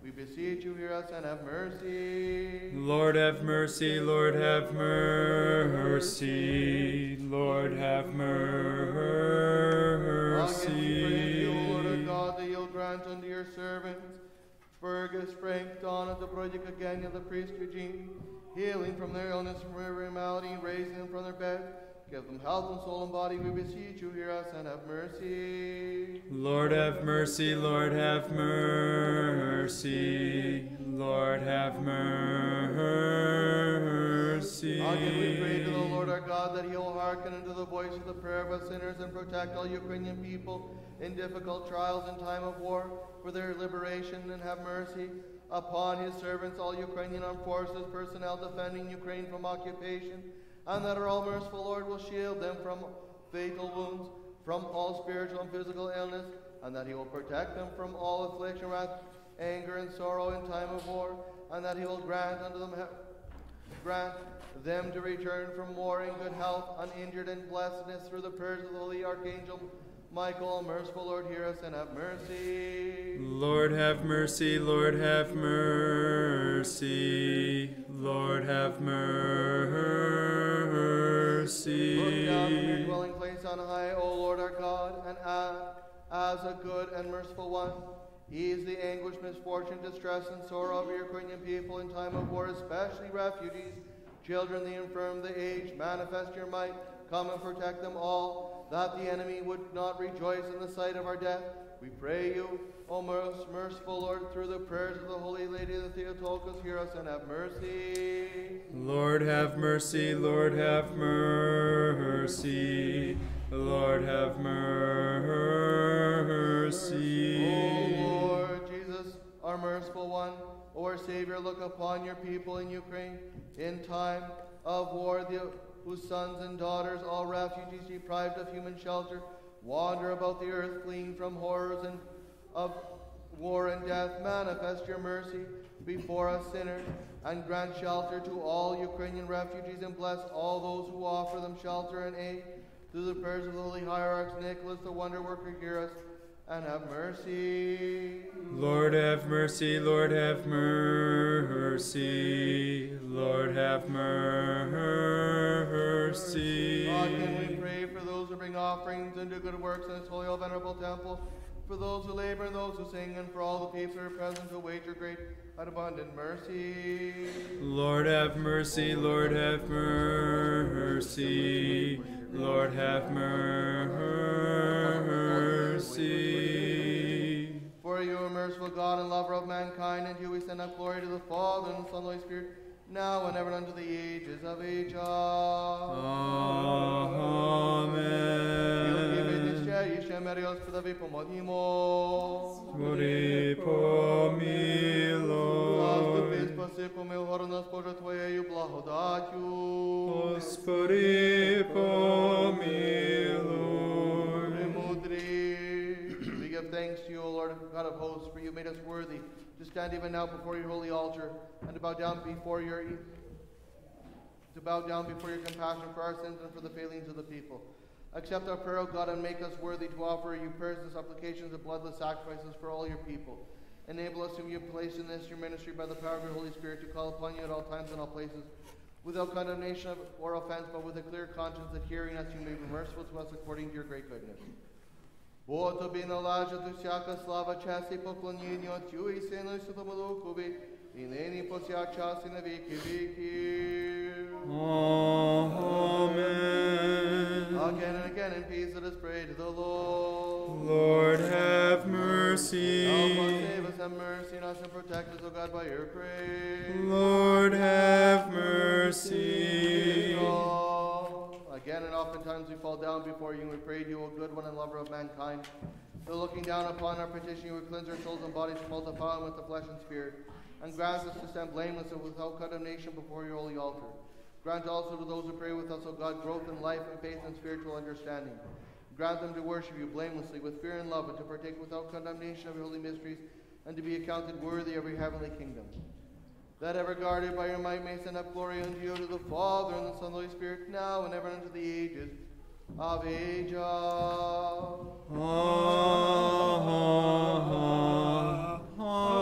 We beseech you, hear us, and have mercy. Lord have mercy, Lord have mercy, Lord have Again, unto you, Lord. God, that you'll grant unto your servants, Fergus, Frank, Donna, the Brodica, Genya, the priest Eugene, healing from their illness, from every malady, raising them from their bed. Give them health and soul and body, we beseech you, hear us, and have mercy. Lord have mercy, Lord have mercy, Lord have mercy. Again, we pray to the Lord our God that He'll hearken unto the voice of the prayer of us sinners and protect all Ukrainian people in difficult trials in time of war for their liberation and have mercy upon His servants, all Ukrainian armed forces, personnel defending Ukraine from occupation, and that our all merciful Lord will shield them from fatal wounds, from all spiritual and physical illness, and that He will protect them from all affliction, wrath, anger, and sorrow in time of war, and that He will grant unto them grant them to return from war in good health, uninjured and blessedness through the prayers of the holy archangel Michael. Merciful Lord, hear us and have mercy. Lord have mercy, Lord have mercy, Lord have mercy. Look down from your dwelling place on high, O Lord our God, and act as a good and merciful one. Ease the anguish, misfortune, distress, and sorrow of your Ukrainian people in time of war, especially refugees, children, the infirm, the aged. Manifest your might. Come and protect them all, that the enemy would not rejoice in the sight of our death. We pray you, O most merciful Lord, through the prayers of the Holy Lady of the Theotokos, hear us and have mercy. Lord have mercy, Lord have mercy, Lord have mercy. O Lord Jesus, our merciful one, O our Savior, look upon your people in Ukraine in time of war, the, whose sons and daughters, all refugees deprived of human shelter, wander about the earth, fleeing from horrors and of war and death. Manifest your mercy before us sinners, and grant shelter to all Ukrainian refugees, and bless all those who offer them shelter and aid. Through the prayers of the holy hierarchs, Nicholas, the wonder worker, hear us and have mercy. Lord have mercy, Lord have mercy, Lord have mercy. God, can we pray for those who bring offerings and do good works in this holy, all venerable temple, for those who labor and those who sing, and for all the people who are present who wage your great and abundant mercy. Lord have mercy, Lord have mercy, Lord have mercy. For you are merciful God and lover of mankind, and you we send up glory to the Father and the Son and the Holy Spirit, now and ever and unto the ages of ages. Amen. Jeszcze Marios, Padawi, pomodlimo. Господи, Заступи, помилуй. спаси, помилуй нас, Боже, Твоєю благодаттю. Господи, помилуй. Pремудрий. We give thanks to you, O Lord God of hosts, for you made us worthy to stand even now before your holy altar and to bow down before your to bow down before your compassion for our sins and for the failings of the people. Accept our prayer, O God, and make us worthy to offer you prayers and supplications and bloodless sacrifices for all your people. Enable us, whom you have placed in this your ministry by the power of your Holy Spirit, to call upon you at all times and all places, without condemnation of- or offense, but with a clear conscience, that hearing us you may be merciful to us according to your great goodness. Бо тобі належить усяка слава, честь і поклоніння Отцю і Сину і Святому Духові, in any pozdě a in the na věky. Amen. Again and again in peace let us pray to the Lord. Lord, have mercy. Help us, save us, have mercy on us and protect us, O God, by your grace. Lord, have mercy. Again and oftentimes we fall down before you and we pray to you, O good one and lover of mankind. Though looking down upon our petition, you would cleanse our souls and bodies from all defilement with the flesh and spirit and grant us to stand blameless and without condemnation before your holy altar. Grant also to those who pray with us, O God, growth in life and faith and spiritual understanding. Grant them to worship you blamelessly with fear and love, and to partake without condemnation of your holy mysteries, and to be accounted worthy of your heavenly kingdom that ever guarded by your might may send up glory unto you to the Father and the Son and the Holy Spirit, now and ever unto the ages of ages. Ah, ah, ah. Amen.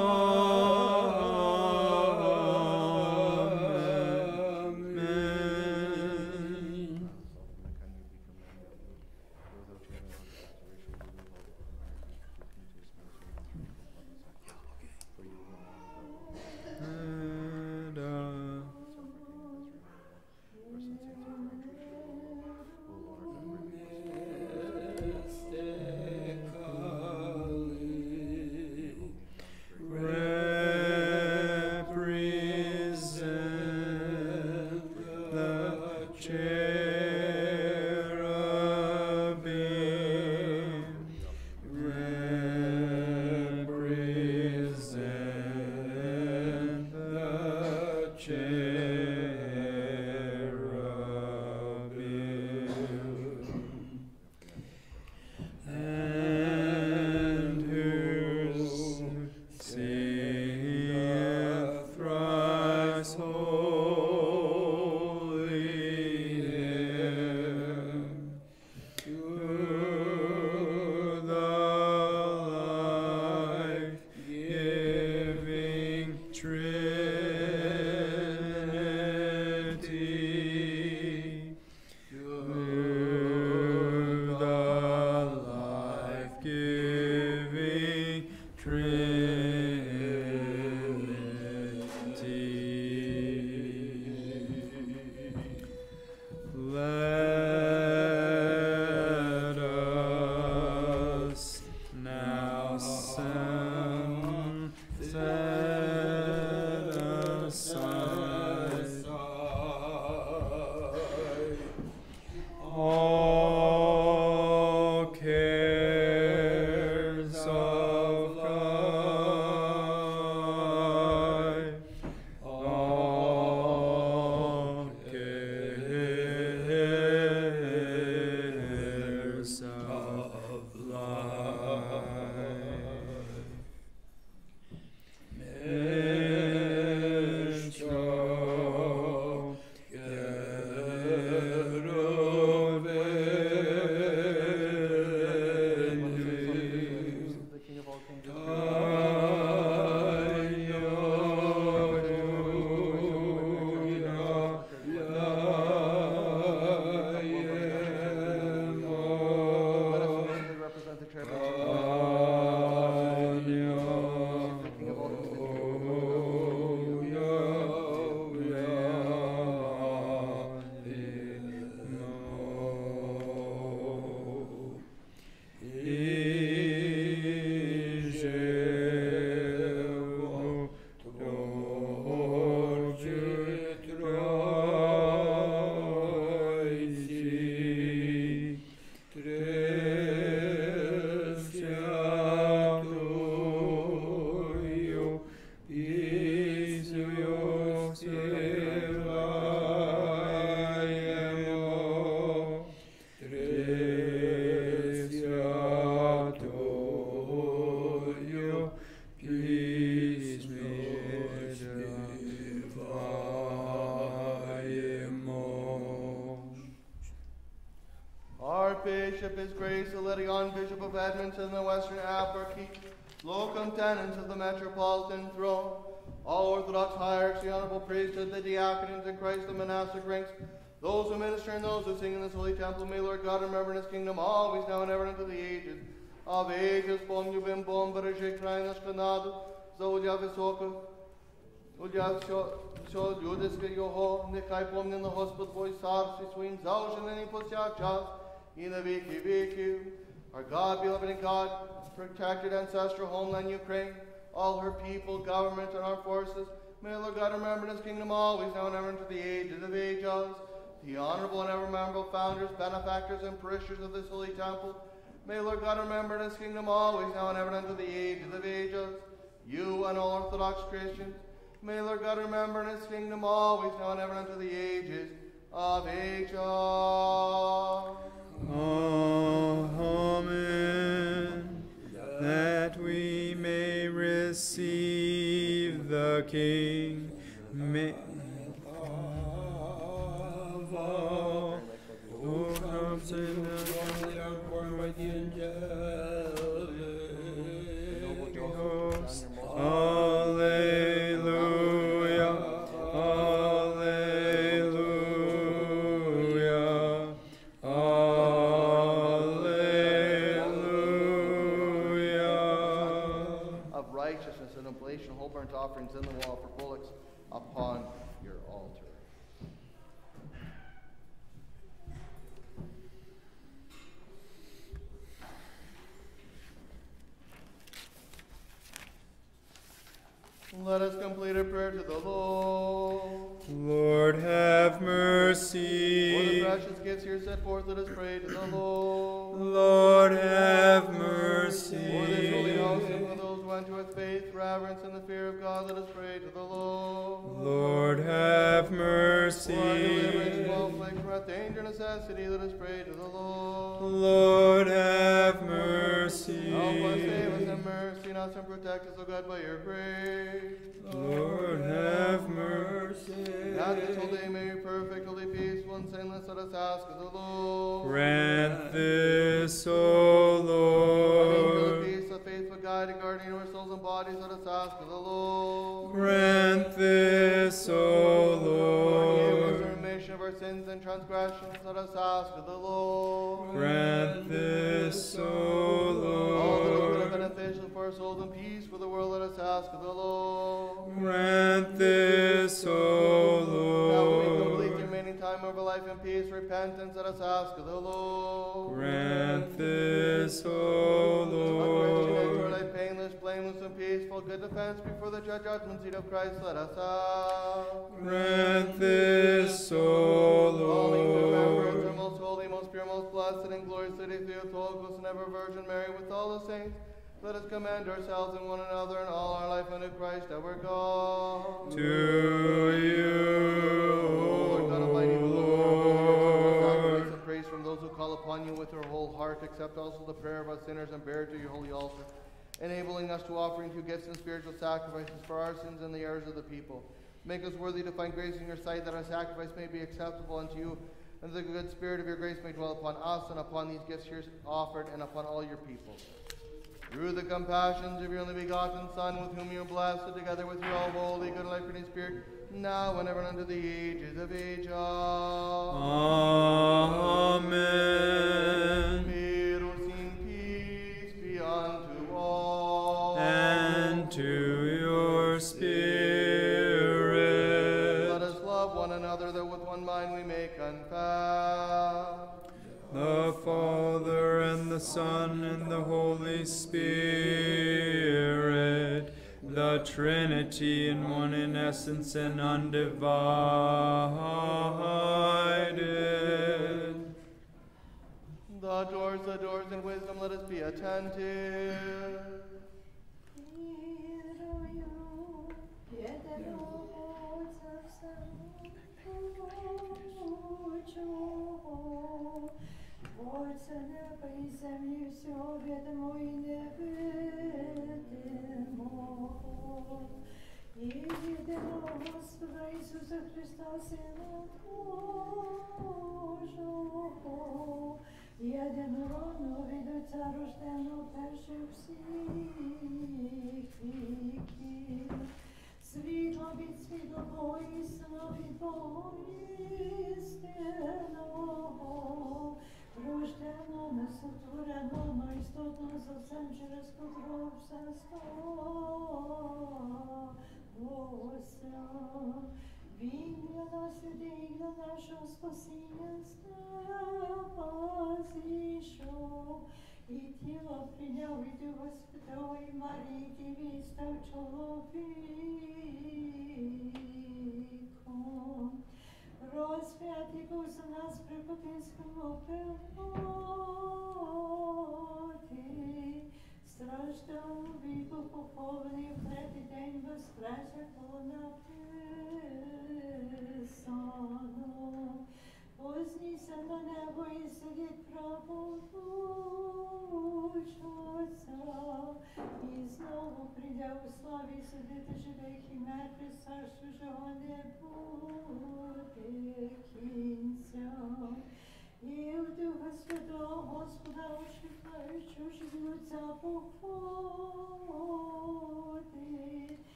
Graves, the Lydian Bishop of Edmonton, the Western Eparchy, locum tenens of the Metropolitan Throne, all Orthodox hierarchs, the honorable priesthood, the diaconate, and Christ, the monastic ranks, those who minister and those who sing in this holy temple, may Lord God remember in his kingdom always now and ever unto the ages. Of ages, in the Viki Viku. Our God, beloved in God, protected ancestral homeland Ukraine, all her people, government, and armed forces, may Lord God remember his kingdom always, now and ever into the ages of ages. The honorable and ever memorable founders, benefactors, and parishioners of this holy temple, may Lord God remember his kingdom always, now and ever into the ages of ages. You and all Orthodox Christians, may Lord God remember his kingdom always, now and ever into the ages of ages. That we may receive the King. May, all who comes in let us ask of the Lord. Grant this, O According to the Lord. peace of faithful guide and guardian of our souls and bodies, let us ask of the Lord. Repentance, let us ask of the Lord. Grant this, O A Christian end to our Lord. life painless, blameless, and peaceful, good defense before the judge- judgment seat of Christ, let us ask. Grant this, O to remembrance our most holy, most pure, most blessed, and glorious Lady Theotokos and ever Virgin Mary with all the saints, let us commend ourselves and one another and all our life unto Christ our God. To you, O Lord God Almighty, call upon you with their whole heart, accept also the prayer of us sinners and bear it to your holy altar, enabling us to offer you gifts and spiritual sacrifices for our sins and the errors of the people. Make us worthy to find grace in your sight, that our sacrifice may be acceptable unto you, and the good spirit of your grace may dwell upon us and upon these gifts here offered and upon all your people. Through the compassions of your only begotten Son, with whom you are blessed, together with your all holy, good, life giving Spirit, now and ever and unto the ages of ages. Amen. May in peace be unto all. And to your spirit. Let us love one another, that with one mind we may confess. The Father and the Son and the Holy Spirit, the Trinity in one in essence and undivided. The doors, the doors in wisdom, let us be attentive. Творця неба і землі всього відомо і невидимо. І єдиного Господа Ісуса Христа, Сина Божого, Єдинорону від Отця рожденого перших всіх віків. Світло від світлого істина від Бога істинного. Рождено, несотворено, но істотно за всем, через котрого все сталося. Він для нас людей, для нашого спасіння став зійшов. І тіло прийняв від Господової Марії, Діві став чоловіком. prospera tribus nas prepotens opel operati. Straštam vidu popovni preti den vas kraša kona pesano як було написано. Вознісся на небо і сидить праворуч Отця. І знову прийде у славі судити живих і мертвих, царство жого не буде кінця. І в Духа Святого Господа очікаючи жінця походить,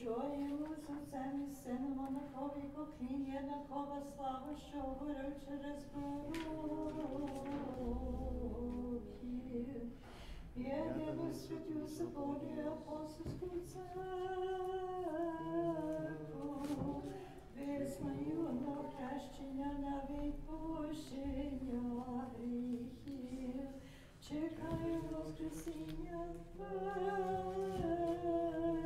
що йому з отцем і сином однакові покління, однакова слава, що говорив через пророків. Єдину святю соборі апостольську церкву, визнаю на хрещення на відпущення гріхів, чекаю воскресіння. мертвих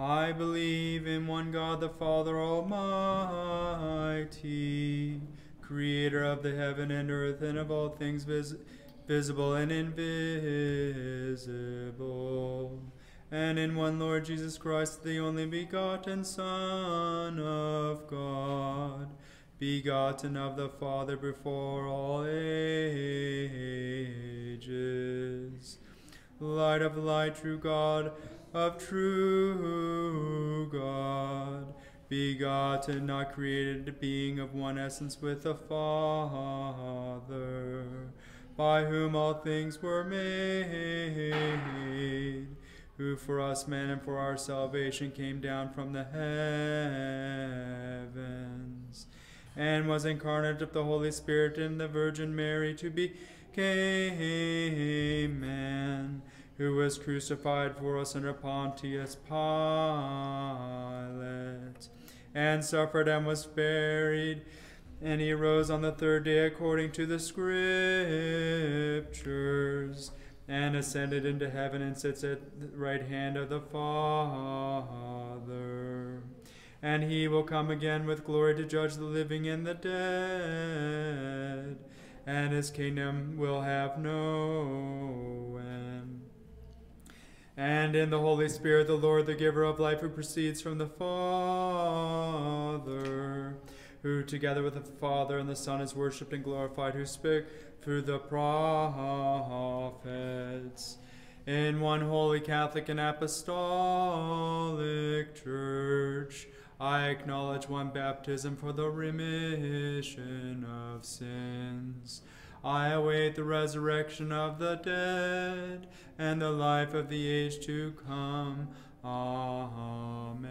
I believe in one God the Father Almighty, creator of the heaven and earth and of all things vis- visible and invisible. And in one Lord Jesus Christ, the only begotten Son of God, begotten of the Father before all ages. Light of light, true God of true God, begotten, not created, being of one essence with the Father, by whom all things were made, who for us men and for our salvation came down from the heavens, and was incarnate of the Holy Spirit in the Virgin Mary to be man, who was crucified for us under Pontius Pilate, and suffered and was buried, and he rose on the third day according to the Scriptures, and ascended into heaven and sits at the right hand of the Father. And he will come again with glory to judge the living and the dead and his kingdom will have no end. And in the Holy Spirit, the Lord, the giver of life, who proceeds from the Father, who together with the Father and the Son is worshipped and glorified, who spake through the prophets. In one holy Catholic and Apostolic Church, I acknowledge one baptism for the remission of sins. I await the resurrection of the dead and the life of the age to come. Amen.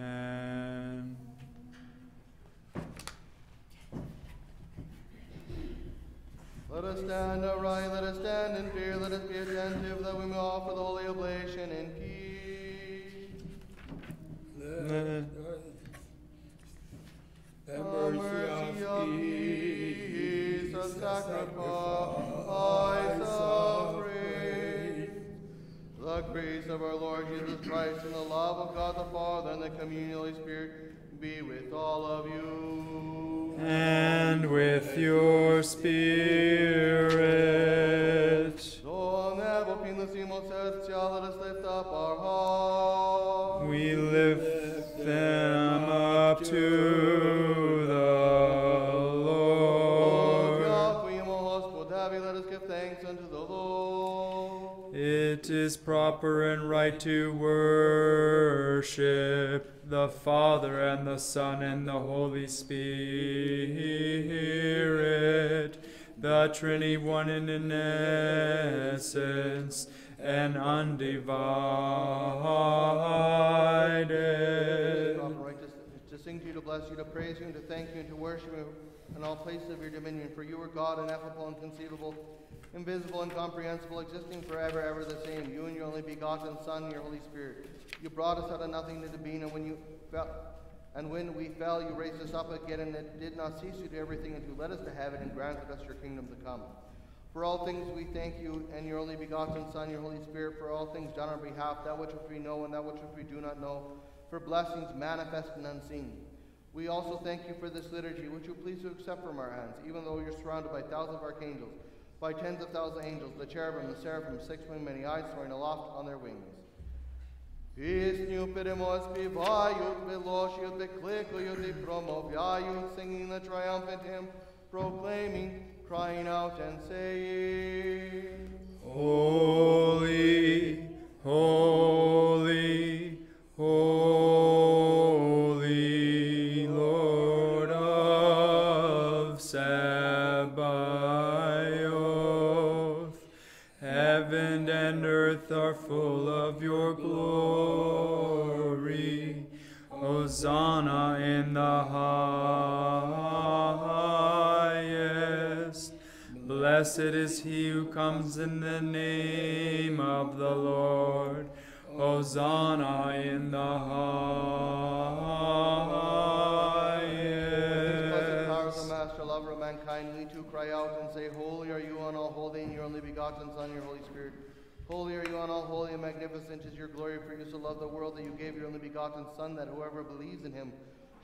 Let us stand upright, let us stand in fear, let us be attentive that we may offer the holy oblation in peace. Let the mercy of, of me the sacrifice of praise. The grace of our Lord Jesus Christ and the love of God the Father and the communion Holy Spirit be with all of you. And with your spirit. So never in the same celestial, let us lift up our hearts. We lift them up to Is proper and right to worship the Father and the Son and the Holy Spirit, the Trinity one in essence and undivided. Right to, to sing to you, to bless you, to praise you, and to thank you, and to worship you in all places of your dominion. For you are God, ineffable, inconceivable, invisible, incomprehensible, existing forever, ever the same. You and your only begotten Son, your Holy Spirit. You brought us out of nothing into being, and when you fell, and when we fell, you raised us up again, and it did not cease you to everything, and you led us to heaven and granted us your kingdom to come. For all things we thank you and your only begotten Son, your Holy Spirit, for all things done on our behalf, that which we know and that which we do not know, for blessings manifest and unseen. We also thank you for this liturgy, which you please to accept from our hands, even though you're surrounded by thousands of archangels, by tens of thousands of angels, the cherubim, the seraphim, six winged many eyes soaring aloft on their wings. Пісню перемог співають, вилошують, викликають і промовляють, singing the triumphant hymn, proclaiming, crying out and saying, Holy, holy, holy And earth are full of your glory. Hosanna in the highest. Blessed is he who comes in the name of the Lord. Hosanna in the Blessed powers highest. of Master, lover of mankind, we too cry out and say, Holy are you on all holy, and your only begotten Son, your Holy Spirit. Holy are you on all holy and magnificent is your glory, for you so loved the world that you gave your only begotten Son, that whoever believes in him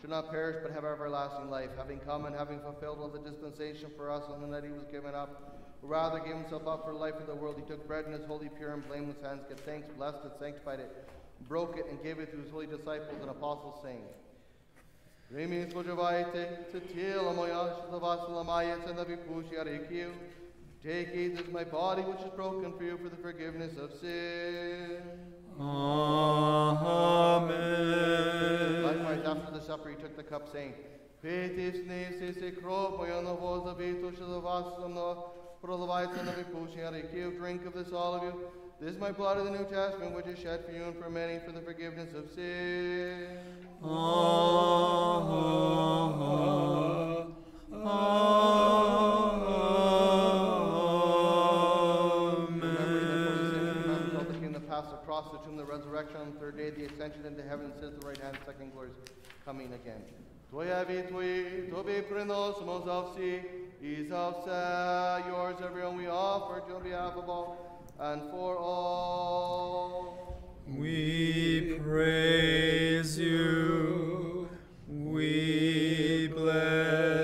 should not perish but have everlasting life. Having come and having fulfilled all the dispensation for us on the night he was given up, rather gave himself up for life of the world, he took bread in his holy, pure, and blameless hands, gave thanks, blessed it, sanctified it, broke it, and gave it to his holy disciples and apostles, saying, Remi moja, što vas a rekiju, Take this as my body which is broken for you for the forgiveness of sin. Amen. Likewise, after the supper, he took the cup, saying, Petis vos abitus drink of this, all of you. This is my blood of the New Testament, which is shed for you and for many for the forgiveness of sin. Amen. Amen. cross, the cross, the tomb, the resurrection, on the third day, the ascension into heaven, sits at the right hand, second glorious coming again. Tvoja vitvi, Tobie prinosmos avsi, is avsa, yours everyone we offer to on behalf of all and for all. We praise you, we bless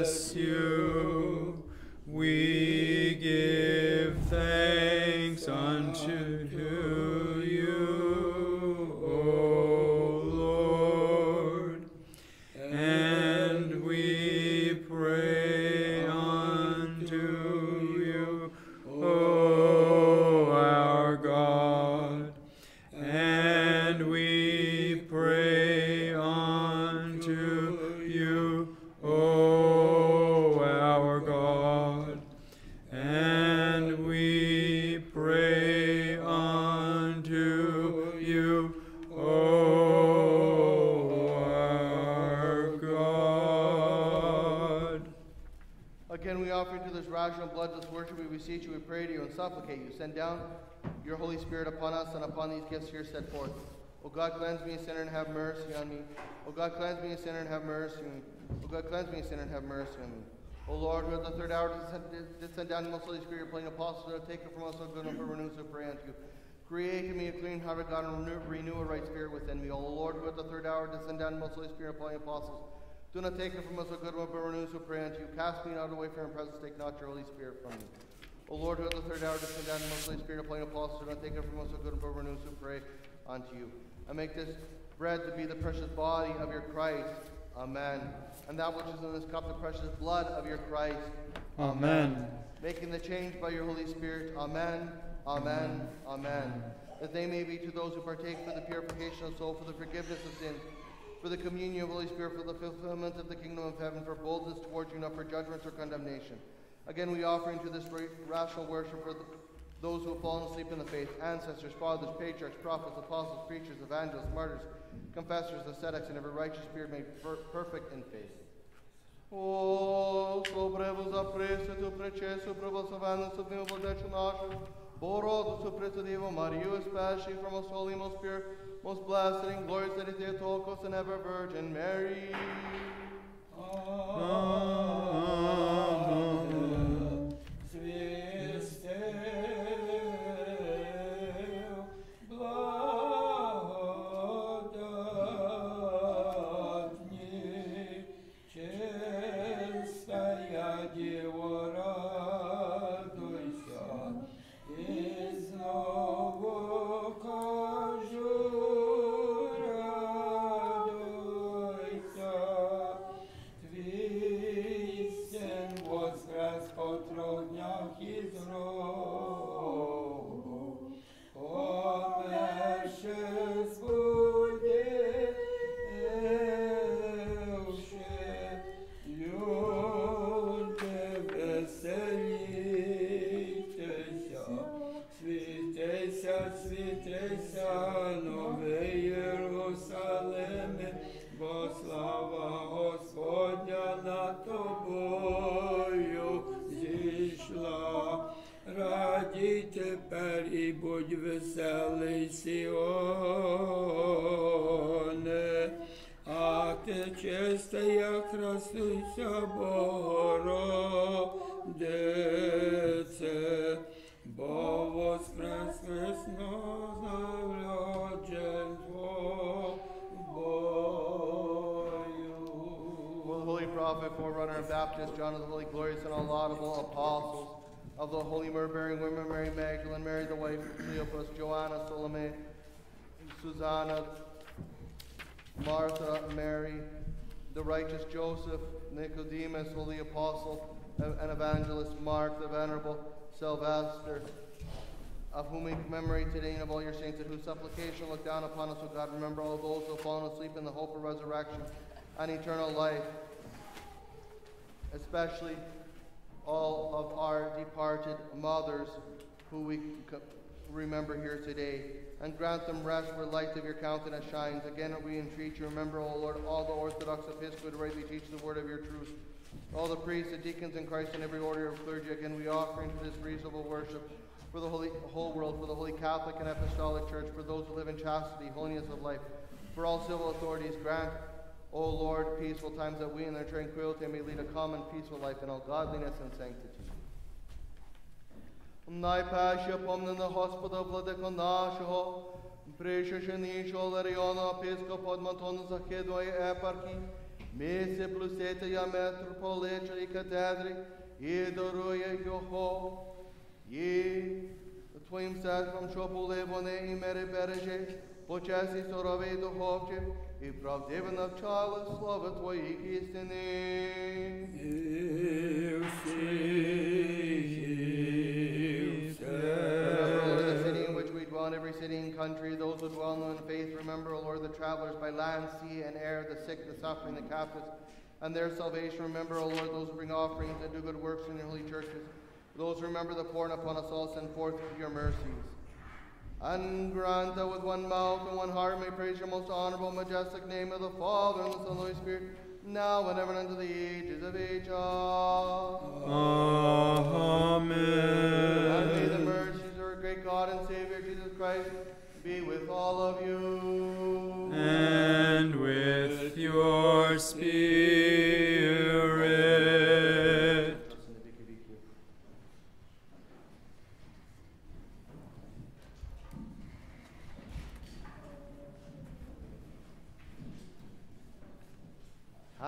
Send down your Holy Spirit upon us and upon these gifts here set forth. O God, cleanse me, a sinner, and have mercy on me. O God, cleanse me, a sinner, and have mercy on me. O God, cleanse me, a sinner, and have mercy on me. O Lord, who at the third hour did send, down the most Holy Spirit, your plain apostles, and take it from us, O good and for renew, so pray unto you. Create in me a clean heart, O God, and renew, renew a right spirit within me. O Lord, who at the third hour did send down the most Holy Spirit, your plain apostles, do not take it from us, O good one, but renew, so pray unto you. Cast me not away from your presence, take not your Holy Spirit from me. O Lord, who at the third hour did send down the most Holy Spirit, appoint apostles, and take it from us, O good and but renew, so pray unto you. And make this bread to be the precious body of your Christ. Amen. And that which is in this cup, the precious blood of your Christ. Amen. Making the change by your Holy Spirit. Amen. Amen. Amen. That they may be to those who partake for the purification of soul, for the forgiveness of sins, for the communion of Holy Spirit, for the fulfillment of the kingdom of heaven, for boldness towards you, not for judgment or condemnation. Again, we offer into this ra- rational worship for the, those who have fallen asleep in the faith, ancestors, fathers, patriarchs, prophets, apostles, preachers, evangelists, martyrs, confessors, ascetics, and every righteous spirit made per- perfect in faith. О, добре за пресвяту, пречесту, православенну, судную владычу нашу, Богородицу, Пресвятую Марию, especially from us holy, most pure, most blessed, and glorious, that is Theotokos and ever Virgin Mary. Amen. Baptist, John of the holy, glorious, and all laudable apostles of the holy myrrh-bearing women, Mary Magdalene, Mary the wife of Cleopas, Joanna, Salome, Susanna, Martha, Mary, the righteous Joseph, Nicodemus, holy apostle and evangelist Mark, the venerable Sylvester, of whom we commemorate today and of all your saints, at whose supplication look down upon us, O God. Remember all those who have fallen asleep in the hope of resurrection and eternal life, especially all of our departed mothers who we remember here today, and grant them rest where light of your countenance shines. Again, we entreat you, remember, O Lord, all the Orthodox Episcopate who rightly teach the word of your truth, all the priests, the deacons in Christ, and every order of clergy. Again, we offer into this reasonable worship for the holy, whole world, for the Holy Catholic and Apostolic Church, for those who live in chastity, holiness of life, for all civil authorities. Grant, O Lord, peaceful times that we in their tranquility may lead a calm and peaceful life in all godliness and sanctity. Najpæsje pomnende hospoda vladeko našeho, prišešenišo Lariona, episkopod Matonu Zahedoje eparki, mi se plusėtėje metropoliečia į katedrį, įdaruje Joho. Ji, tvojim servam šopulevone į mere bereže, počesi sorovei duhovčiai, і правдиво навчали слова Твоїх істини. І всіх, і Remember, Lord, the city in все. which we dwell, in every city and country, those who dwell in faith. Remember, O Lord, the travelers by land, sea, and air, the sick, the suffering, the captives, and their salvation. Remember, O Lord, those who bring offerings and do good works in your holy churches. Those who remember the poor and upon us all, send forth your mercies. And grant that with one mouth and one heart may praise your most honorable, majestic name of the Father, and the Son, and the Holy Spirit, now and ever and unto the ages of ages. And may the mercies of our great God and Savior Jesus Christ be with all of you. And with your spirit.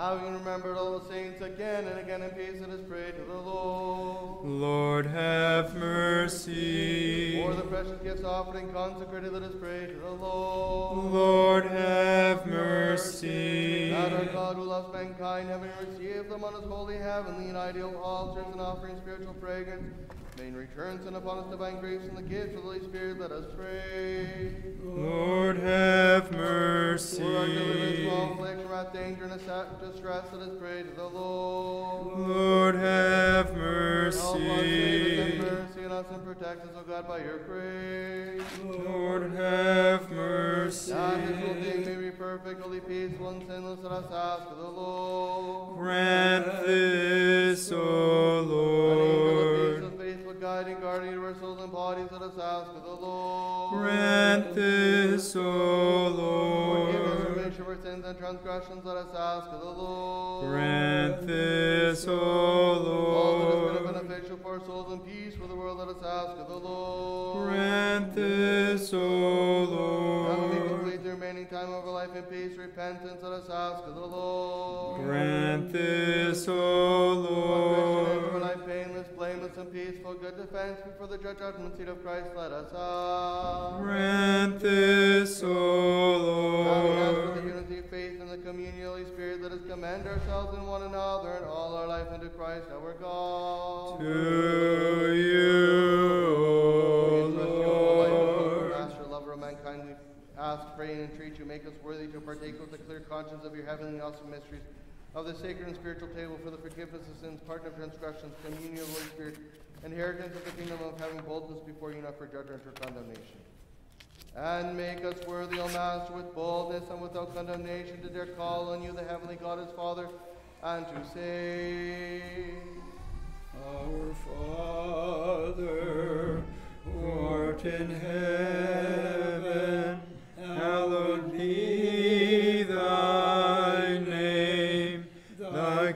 Having remembered all the saints again and again in peace, let us pray to the Lord. Lord, have mercy. For the precious gifts offered and consecrated, let us pray to the Lord. Lord, have mercy. God our God who loves mankind, having received them on his holy, heavenly, and ideal altars and offering spiritual fragrance, may in return send upon us divine grace and the gifts of the Holy Spirit, let us pray. Lord, have For our deliverance mercy. from all affliction, wrath, danger, and distress, let us pray to the Lord. Lord, have Help us, save us, and mercy. mercy on us, and protect us, O God, by your grace. Lord, have mercy. That his whole being may be perfect, holy, peaceful, and sinless, let us ask of the Lord. Grant this, O Lord. Guiding, guardian of our souls and bodies, let us ask of the Lord. Grant this, O Forgive us, Lord. remission of our sins and transgressions, let us ask of the Lord. Grant this, O Lord. All that has been beneficial for our souls and peace for the world, let us ask of the Lord. Grant this, O That we may complete the remaining time of our life in peace, repentance, let us ask of the Lord. Grant this, O One blameless, and peaceful, good defense before the judge judgment seat of Christ, let us all. Grant this, O Having asked for the unity of faith and the communion of the Holy Spirit, let us commend ourselves and one another and all our life unto Christ our God. To you, O Praise your life, O Lord. Master, lover of mankind, we ask, pray, and entreat you, make us worthy to partake with a clear conscience of your heavenly and awesome mysteries, of the sacred and spiritual table for the forgiveness of sins, pardon of transgressions, communion of the Holy Spirit, inheritance of the kingdom of heaven, boldness before you, not for judgment or condemnation. And make us worthy, O Master, with boldness and without condemnation, to dare call on you, the heavenly God as Father, and to say, Our Father, who art in heaven, Hallowed be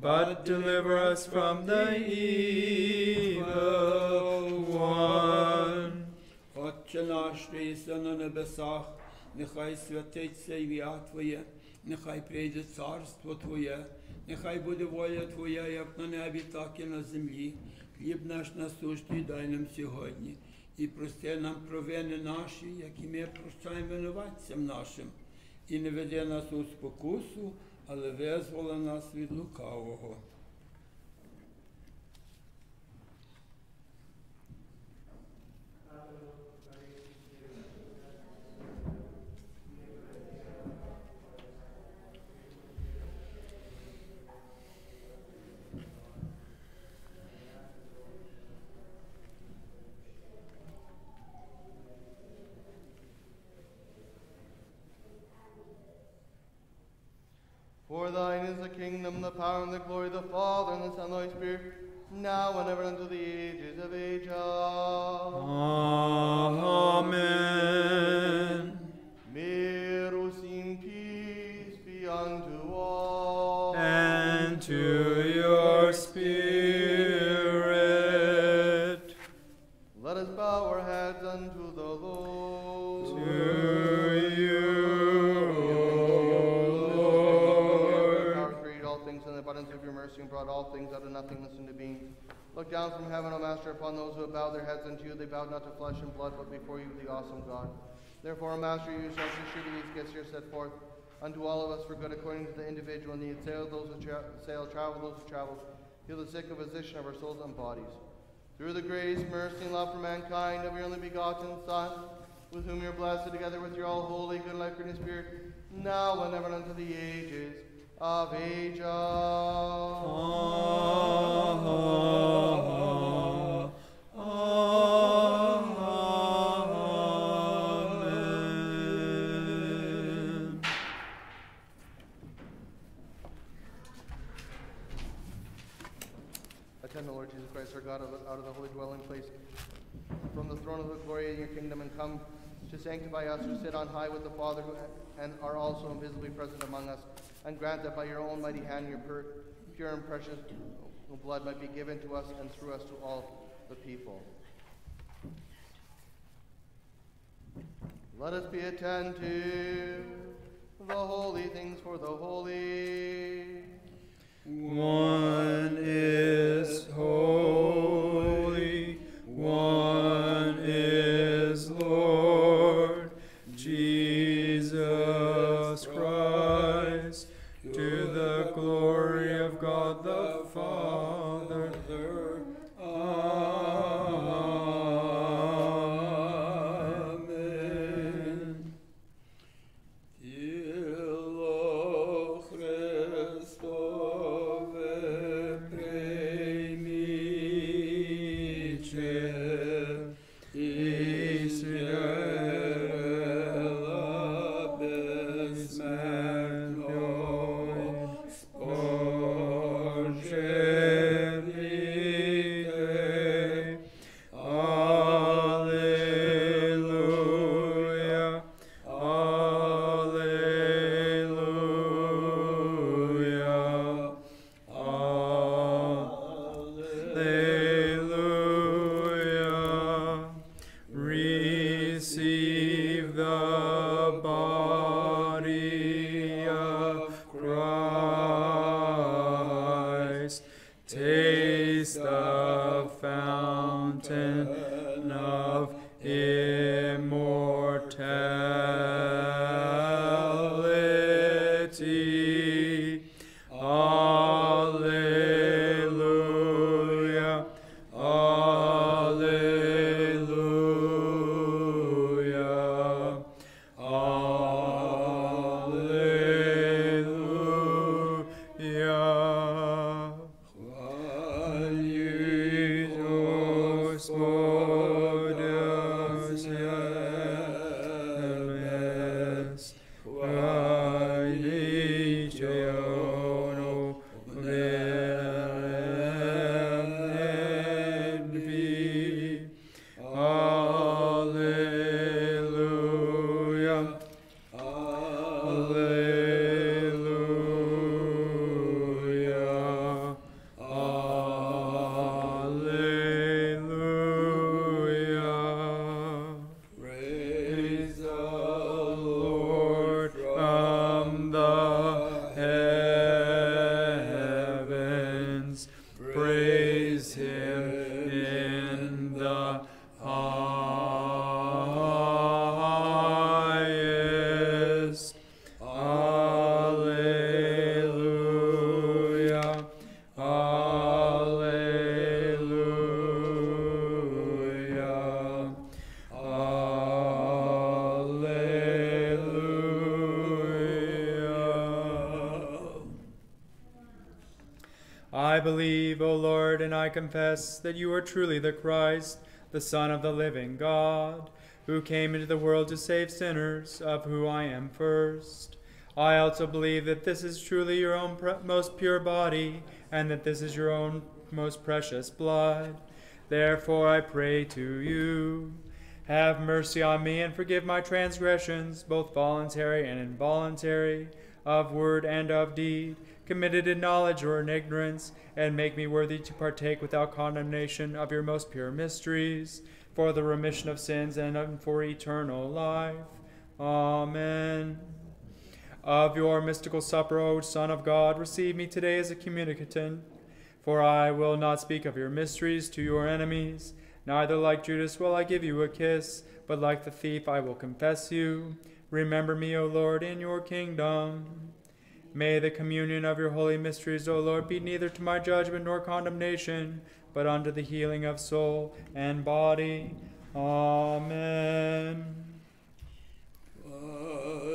but deliver us from the evil one. Отче наш, що на небесах, нехай святиться ім'я Твоє, нехай прийде царство Твоє, нехай буде воля Твоя, як на небі, так і на землі. Хліб наш насущний дай нам сьогодні, і прости нам провини наші, які ми прощаємо винуватцям нашим. І не веди нас у спокусу, але визволи нас від лукавого. For thine is the kingdom, the power, and the glory of the Father, and the Son, and the Holy Spirit, now and ever unto the ages of ages. Amen. Mirus in peace be unto all. And to your spirit. Let us bow our heads unto brought all things out of nothingness into being. Look down from heaven, O Master, upon those who have bowed their heads unto you. They bowed not to flesh and blood, but before you, the awesome God. Therefore, O Master, you shall distribute these gifts here set forth unto all of us for good according to the individual needs. Sail those who tra- sail, travel those who travel. Heal the sick, and physician of our souls and bodies. Through the grace, mercy, and love for mankind of your only begotten Son, with whom you're blessed together with your all holy, good life and Spirit, now and ever unto the ages of ages. Amen. Attend the Lord Jesus Christ, our God, out of the- of holy dwelling place, from the throne of the glory in your kingdom, and come to sanctify us who sit on high with the Father and are also invisibly present among us, and grant that by your own mighty hand your pur- pure and precious blood might be given to us and through us to all the people. Let us be attentive. The holy things for the holy. One is holy, confess that you are truly the Christ, the Son of the living God, who came into the world to save sinners, of whom I am first. I also believe that this is truly your own most pure body, and that this is your own most precious blood. Therefore I pray to you. Have mercy on me and forgive my transgressions, both voluntary and involuntary, of word and of deed, committed in knowledge or in ignorance, and make me worthy to partake without condemnation of your most pure mysteries, for the remission of sins and for eternal life. Amen. Of your mystical supper, O Son of God, receive me today as a communicant. For I will not speak of your mysteries to your enemies, neither like Judas will I give you a kiss, but like the thief I will confess you. Remember me, O Lord, in your kingdom. May the communion of your holy mysteries, O Lord, be neither to my judgment nor condemnation, but unto the healing of soul and body. Amen. Adios,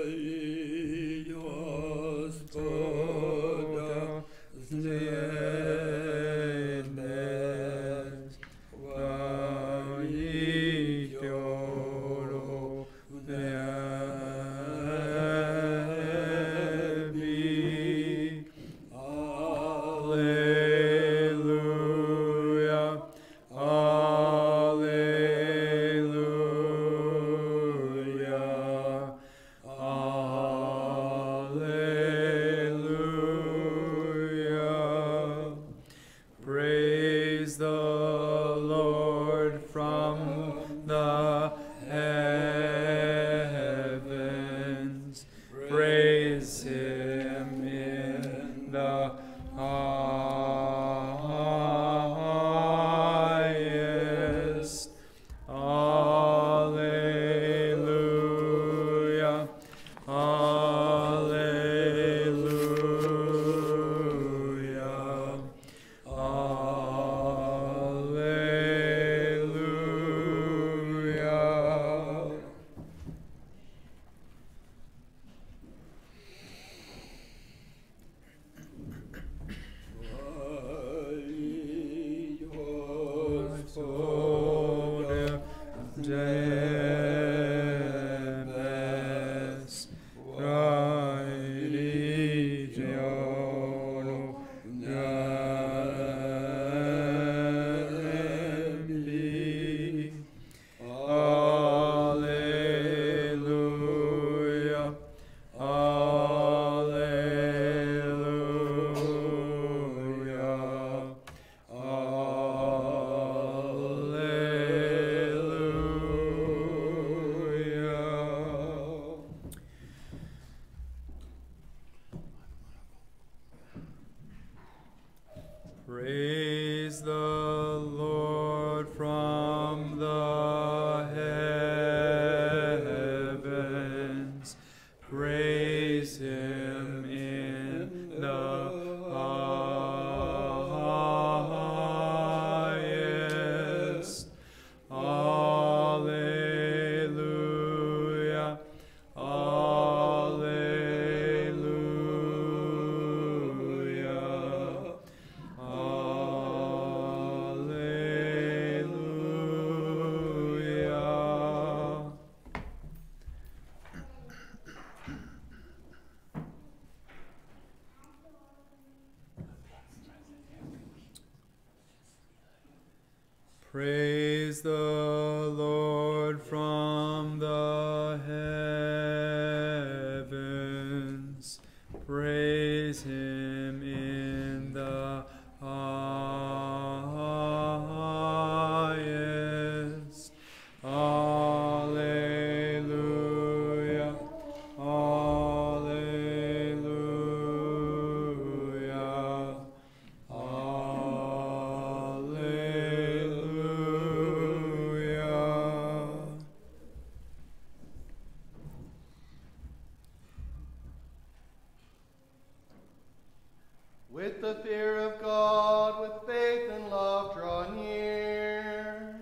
with the fear of God, with faith and love draw near.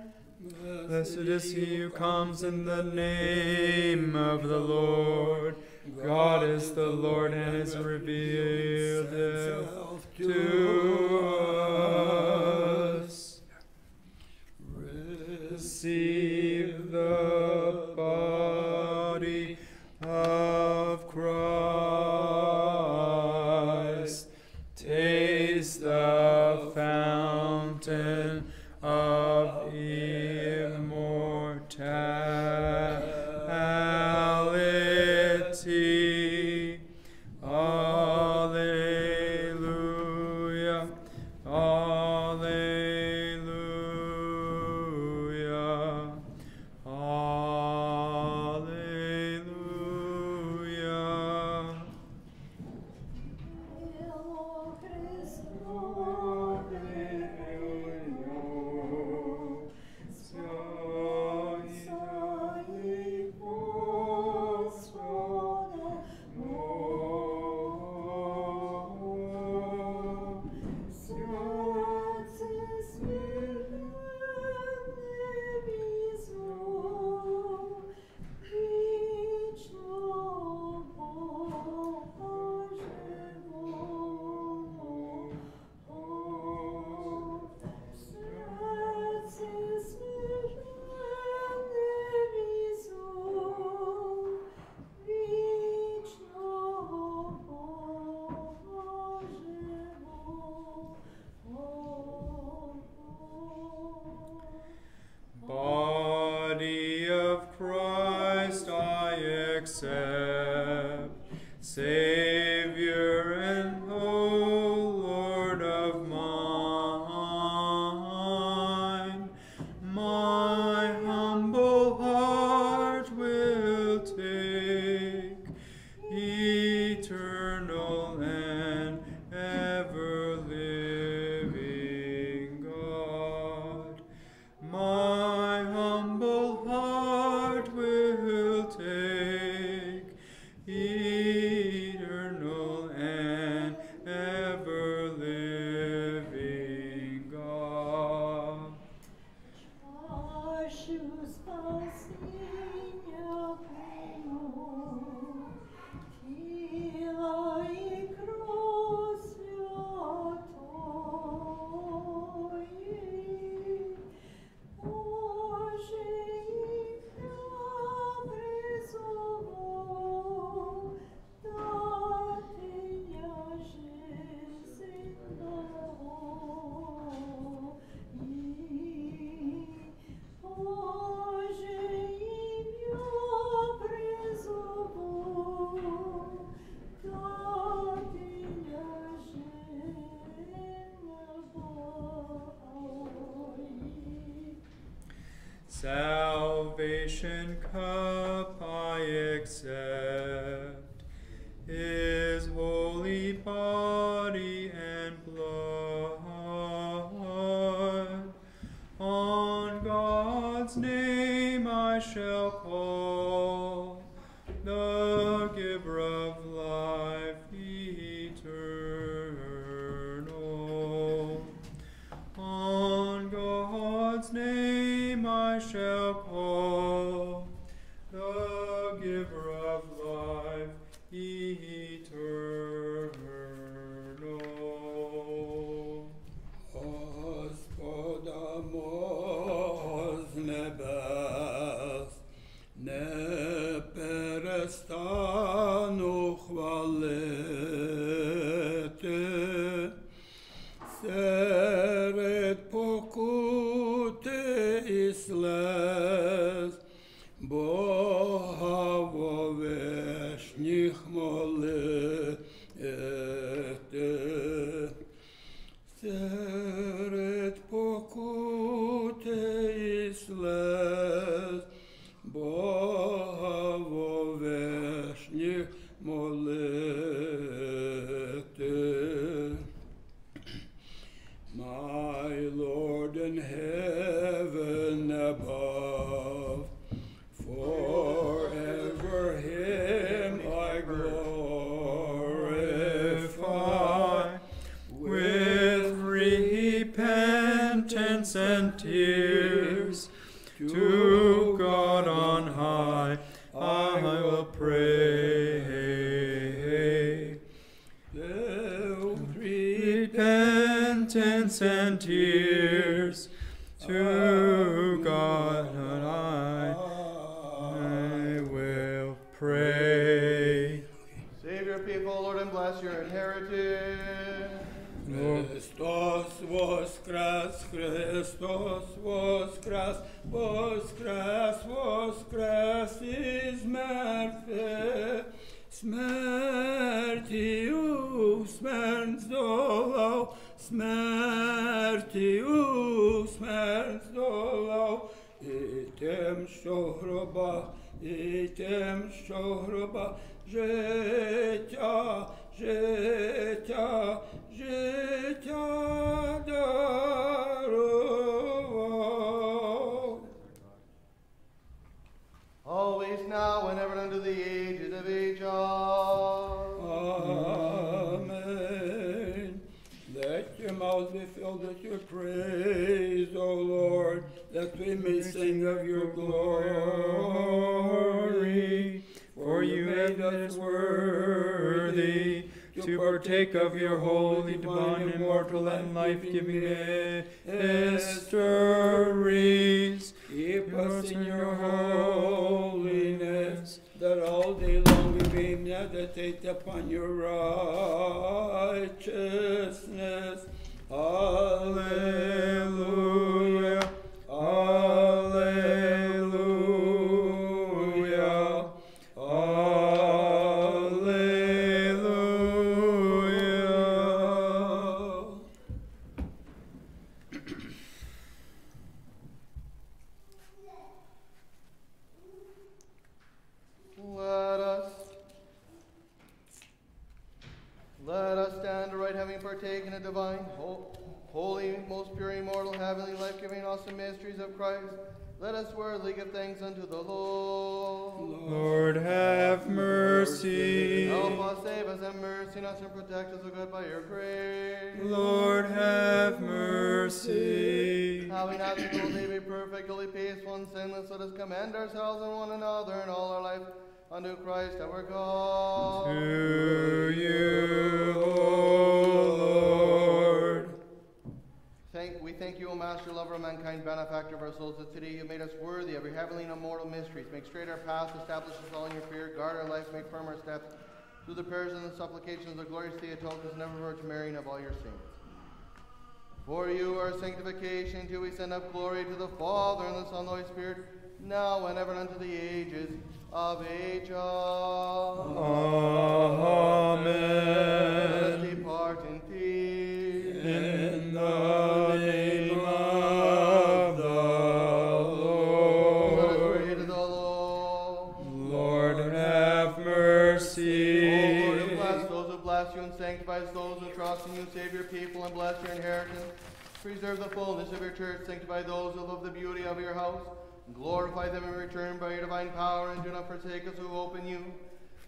Blessed is he who comes in the name of the Lord. God is the Lord and is revealed to Христос воскрес, воскрес, воскрес із мертвих. Смертію смерть здолав, смертію смерть здолав, і тим, що в гробах, і тим, що в гробах, Of your glory. For you made us worthy to partake of your holy, divine, immortal, and life-giving mysteries. Keep us in your holiness, that all day long we may meditate upon your righteousness. Alleluia. Christ. Let us worthily give thanks unto the Lord. Lord, have mercy. Help us, save us, have mercy us, and protect us, O God, by your grace. Lord, have mercy. Having not the whole day be perfectly peaceful, and sinless, let us commend ourselves and one another in all our life unto Christ our God. To you, O Lord. Thank, you, O Master, lover of mankind, benefactor of our souls, that today you have made us worthy of your heavenly and immortal mysteries. Make straight our path, establish us all in your fear, guard our life, make firm our steps. Through the prayers and the supplications of the glorious Theotokos and ever Virgin Mary and of all your saints. For you, our sanctification, too, we send up glory to the Father and the Son and the Holy Spirit, now and ever and unto the ages of ages. Let us Amen. depart in peace. In the name people and bless your inheritance. Preserve the fullness of your church, sanctify those who love the beauty of your house. Glorify them in return by your divine power, and do not forsake us who hope in you.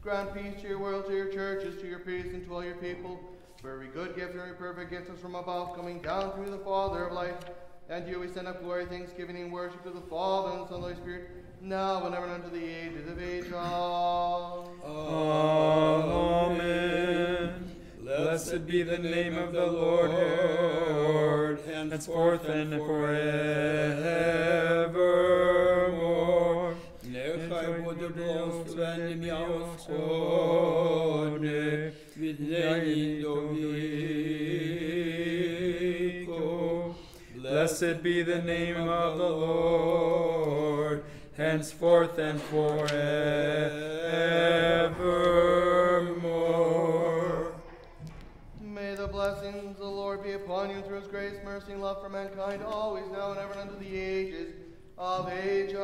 Grant peace to your world, to your churches, to your priests, and to all your people. For every good gift and every perfect gift is from above, coming down through the Father of light. And you we send up glory, thanksgiving, and worship to the Father, and the Son, and the Holy Spirit, now and ever and unto the ages of ages. Amen. Blessed be the name of the Lord, henceforth and forevermore. Niechaj bude błogosławiony miłosierny w dni do wieku. Blessed be the name of the Lord, henceforth and forever. Upon you through his grace, mercy, and love for mankind, always, now, and ever, and unto the ages of ages.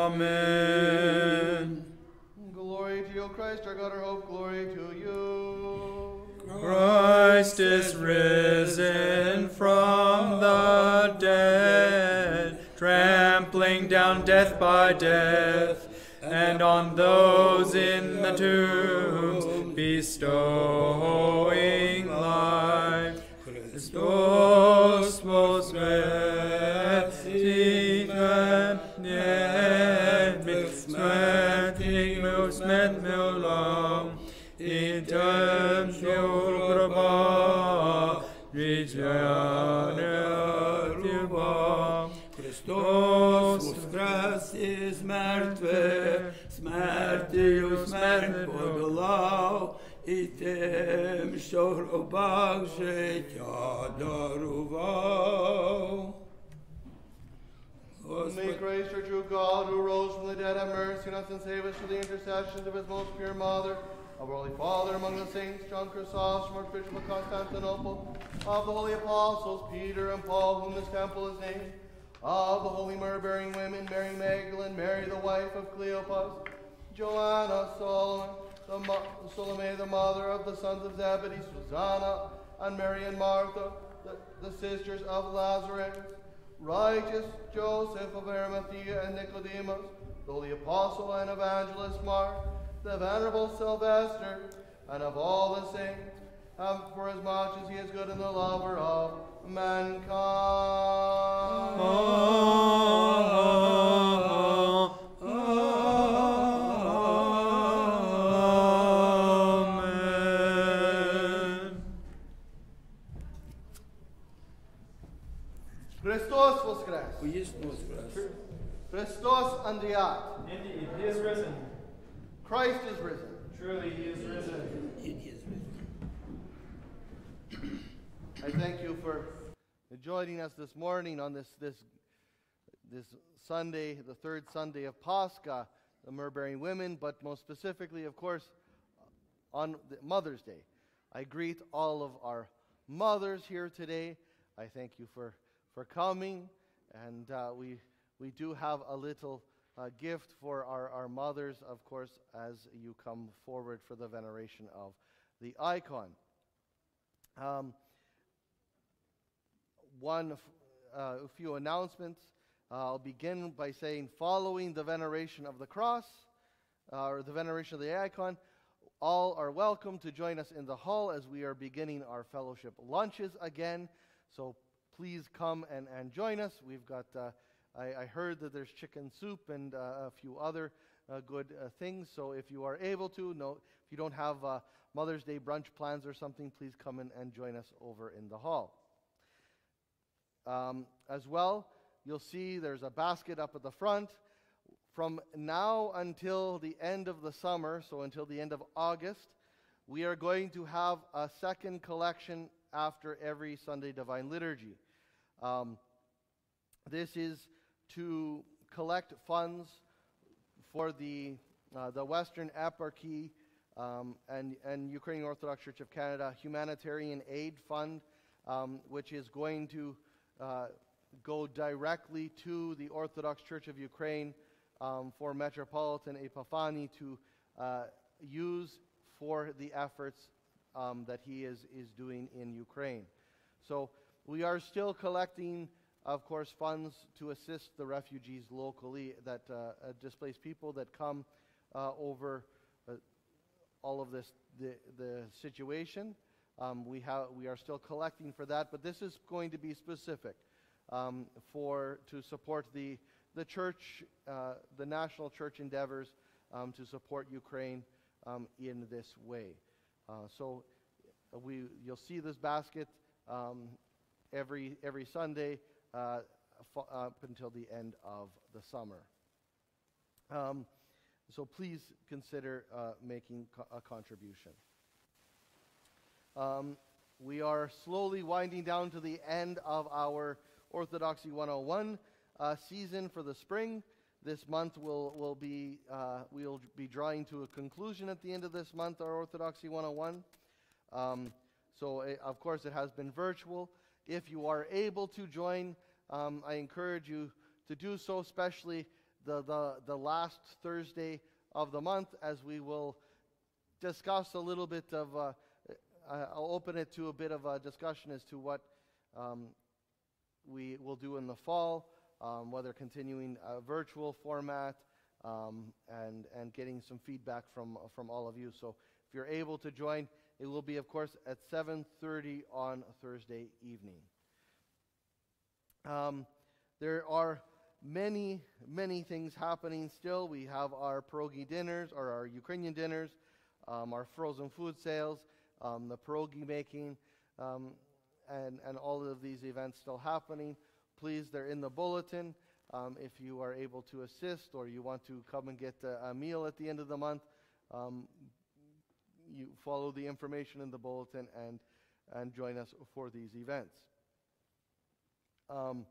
Amen. Glory to you, Christ, our God, our hope. Glory to you. Christ is risen from the dead, trampling down death by death, and on those in the tombs bestowing life. Christos was vos mertitem nemit smerting mus met meolam item shorba regeneratiba Christos was vos is märtve Martyrs men podlo grace, your true God, who rose from the dead, have mercy on us and save us through the intercessions of his most pure mother, our Holy Father among the saints, John Chrysostom, Archbishop of Constantinople, of the holy apostles, Peter and Paul, whom this temple is named, of the holy myrrh-bearing women, Mary Magdalene, Mary the wife of Cleopas, Joanna, Solomon, the mo- Salome, the mother of the sons of Zebedee, Susanna, and Mary and Martha, the, the sisters of Lazarus, righteous Joseph of Arimathea and Nicodemus, though the apostle and evangelist Mark, the venerable Sylvester, and of all the saints, and for as much as he is good and the lover of mankind. Amen. Χριστός Ανδριάτ. Indeed, he is risen. Christ is risen. Truly, he is risen. He is risen. I thank you for joining us this morning on this, this, this Sunday, the third Sunday of Pascha, the Myrrh-bearing women, but most specifically, of course, on Mother's Day. I greet all of our mothers here today. I thank you for, for coming, and uh, we we do have a little uh, gift for our, our mothers, of course, as you come forward for the veneration of the icon. Um, one, uh, a few announcements. Uh, I'll begin by saying, following the veneration of the cross, uh, or the veneration of the icon, all are welcome to join us in the hall as we are beginning our fellowship lunches again. So please come and, and join us. We've got, uh, I, I heard that there's chicken soup and uh, a few other uh, good uh, things. So if you are able to, no, if you don't have Mother's Day brunch plans or something, please come in and join us over in the hall. Um, as well, you'll see there's a basket up at the front. From now until the end of the summer, so until the end of August, we are going to have a second collection after every Sunday Divine Liturgy. Um, this is to collect funds for the, uh, the Western Eparchy um, and, and Ukrainian Orthodox Church of Canada Humanitarian Aid Fund, um, which is going to uh, go directly to the Orthodox Church of Ukraine um, for Metropolitan Epifani to uh, use for the efforts um, that he is, is doing in Ukraine. So we are still collecting, of course, funds to assist the refugees locally, that uh, uh, displaced people that come uh, over uh, all of this, the, the situation. Um, we, have, we are still collecting for that, but this is going to be specific um, for, to support the, the church, uh, the national church endeavors um, to support Ukraine um, in this way. Uh, so we, you'll see this basket um, every, every Sunday uh, up until the end of the summer. Um, so please consider uh, making co- a contribution. Um, we are slowly winding down to the end of our Orthodoxy 101 uh, season for the spring. This month will will be uh, we'll be drawing to a conclusion at the end of this month our Orthodoxy 101. Um, so eh, of course it has been virtual. If you are able to join, um, I encourage you to do so, especially the, the the last Thursday of the month, as we will discuss a little bit of. Uh, I'll open it to a bit of a discussion as to what um, we will do in the fall, um, whether continuing a virtual format um, and, and getting some feedback from, from all of you. So if you're able to join, it will be, of course, at 7.30 on Thursday evening. Um, there are many, many things happening still. We have our pierogi dinners, or our Ukrainian dinners, um, our frozen food sales, um, the pierogi making, um, and, and all of these events still happening. Please, they're in the bulletin. Um, if you are able to assist or you want to come and get a, a meal at the end of the month, um, you follow the information in the bulletin and, and join us for these events. Um,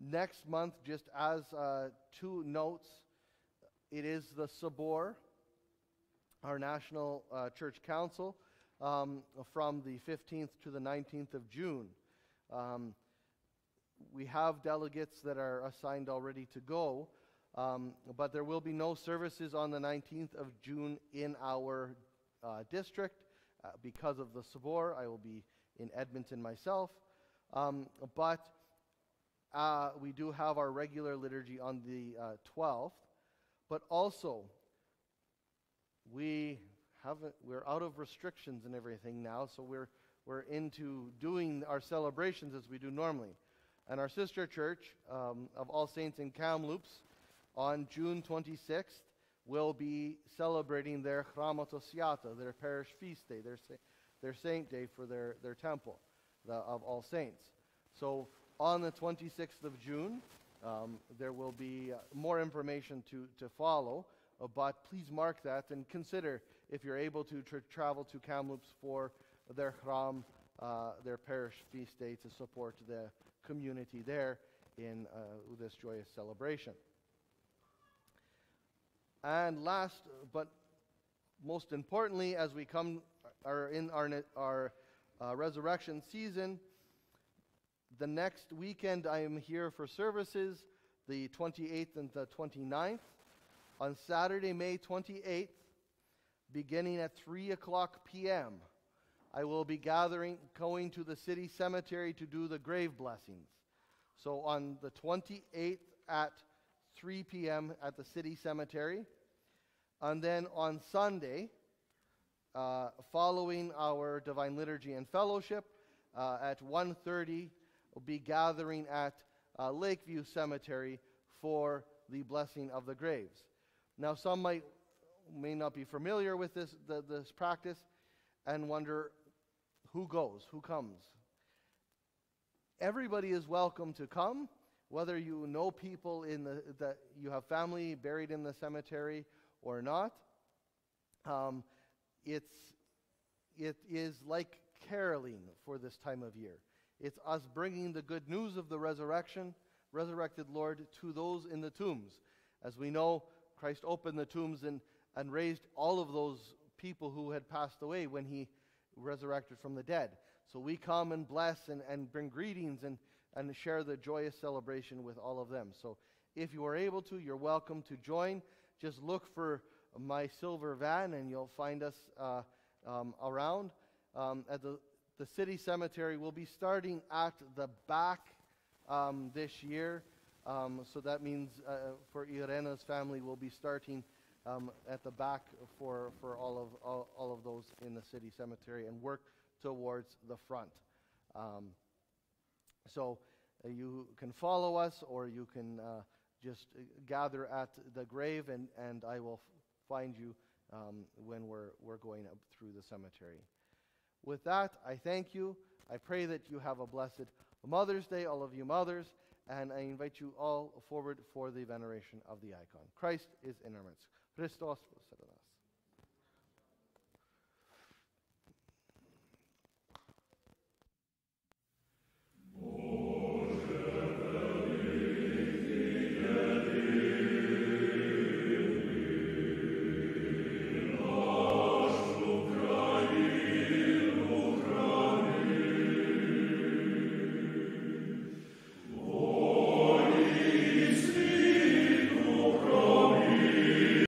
next month, just as uh, two notes, it is the Sobor, our National uh, Church Council, um, from the 15th to the 19th of June. Um, we have delegates that are assigned already to go, um, but there will be no services on the 19th of June in our uh, district uh, because of the Sobor. I will be in Edmonton myself. Um, but uh, we do have our regular liturgy on the 12th. Uh, but also, we haven't, we're out of restrictions and everything now, so we're, we're into doing our celebrations as we do normally. And our sister church um, of All Saints in Kamloops on June 26th will be celebrating their Chramotosiata, their parish feast day, their, their saint day for their, their temple the, of All Saints. So on the 26th of June, um, there will be uh, more information to, to follow, uh, but please mark that and consider if you're able to tra- travel to Kamloops for their Chram, uh, their parish feast day to support the community there in uh, this joyous celebration. And last, but most importantly, as we come are in our, our uh, resurrection season, the next weekend I am here for services, the 28th and the 29th. On Saturday, May 28th, beginning at 3 o'clock p.m., I will be gathering, going to the city cemetery to do the grave blessings. So on the 28th at 3 p.m. at the city cemetery. And then on Sunday, uh, following our divine liturgy and fellowship, uh, at 1.30, we'll be gathering at uh, Lakeview Cemetery for the blessing of the graves. Now, some might may not be familiar with this, the, this practice and wonder who goes, who comes. Everybody is welcome to come, whether you know people in the that you have family buried in the cemetery or not. Um, it's it is like caroling for this time of year. It's us bringing the good news of the resurrection, resurrected Lord, to those in the tombs. As we know, Christ opened the tombs and, and raised all of those people who had passed away when he resurrected from the dead. So we come and bless and, and bring greetings and, and share the joyous celebration with all of them. So if you are able to, you're welcome to join. Just look for my silver van and you'll find us uh, um, around. Um, at the, the city cemetery, we'll be starting at the back um, this year. Um, so that means uh, for Irena's family, we'll be starting um, at the back for, for all, of, all, all, of those in the city cemetery and work towards the front. So uh, you can follow us or you can uh, just uh, gather at the grave and, and I will f- find you um, when we're, we're going up through the cemetery. With that, I thank you. I pray that you have a blessed Mother's Day, all of you mothers, and I invite you all forward for the veneration of the icon. Christ is in our midst. Christos.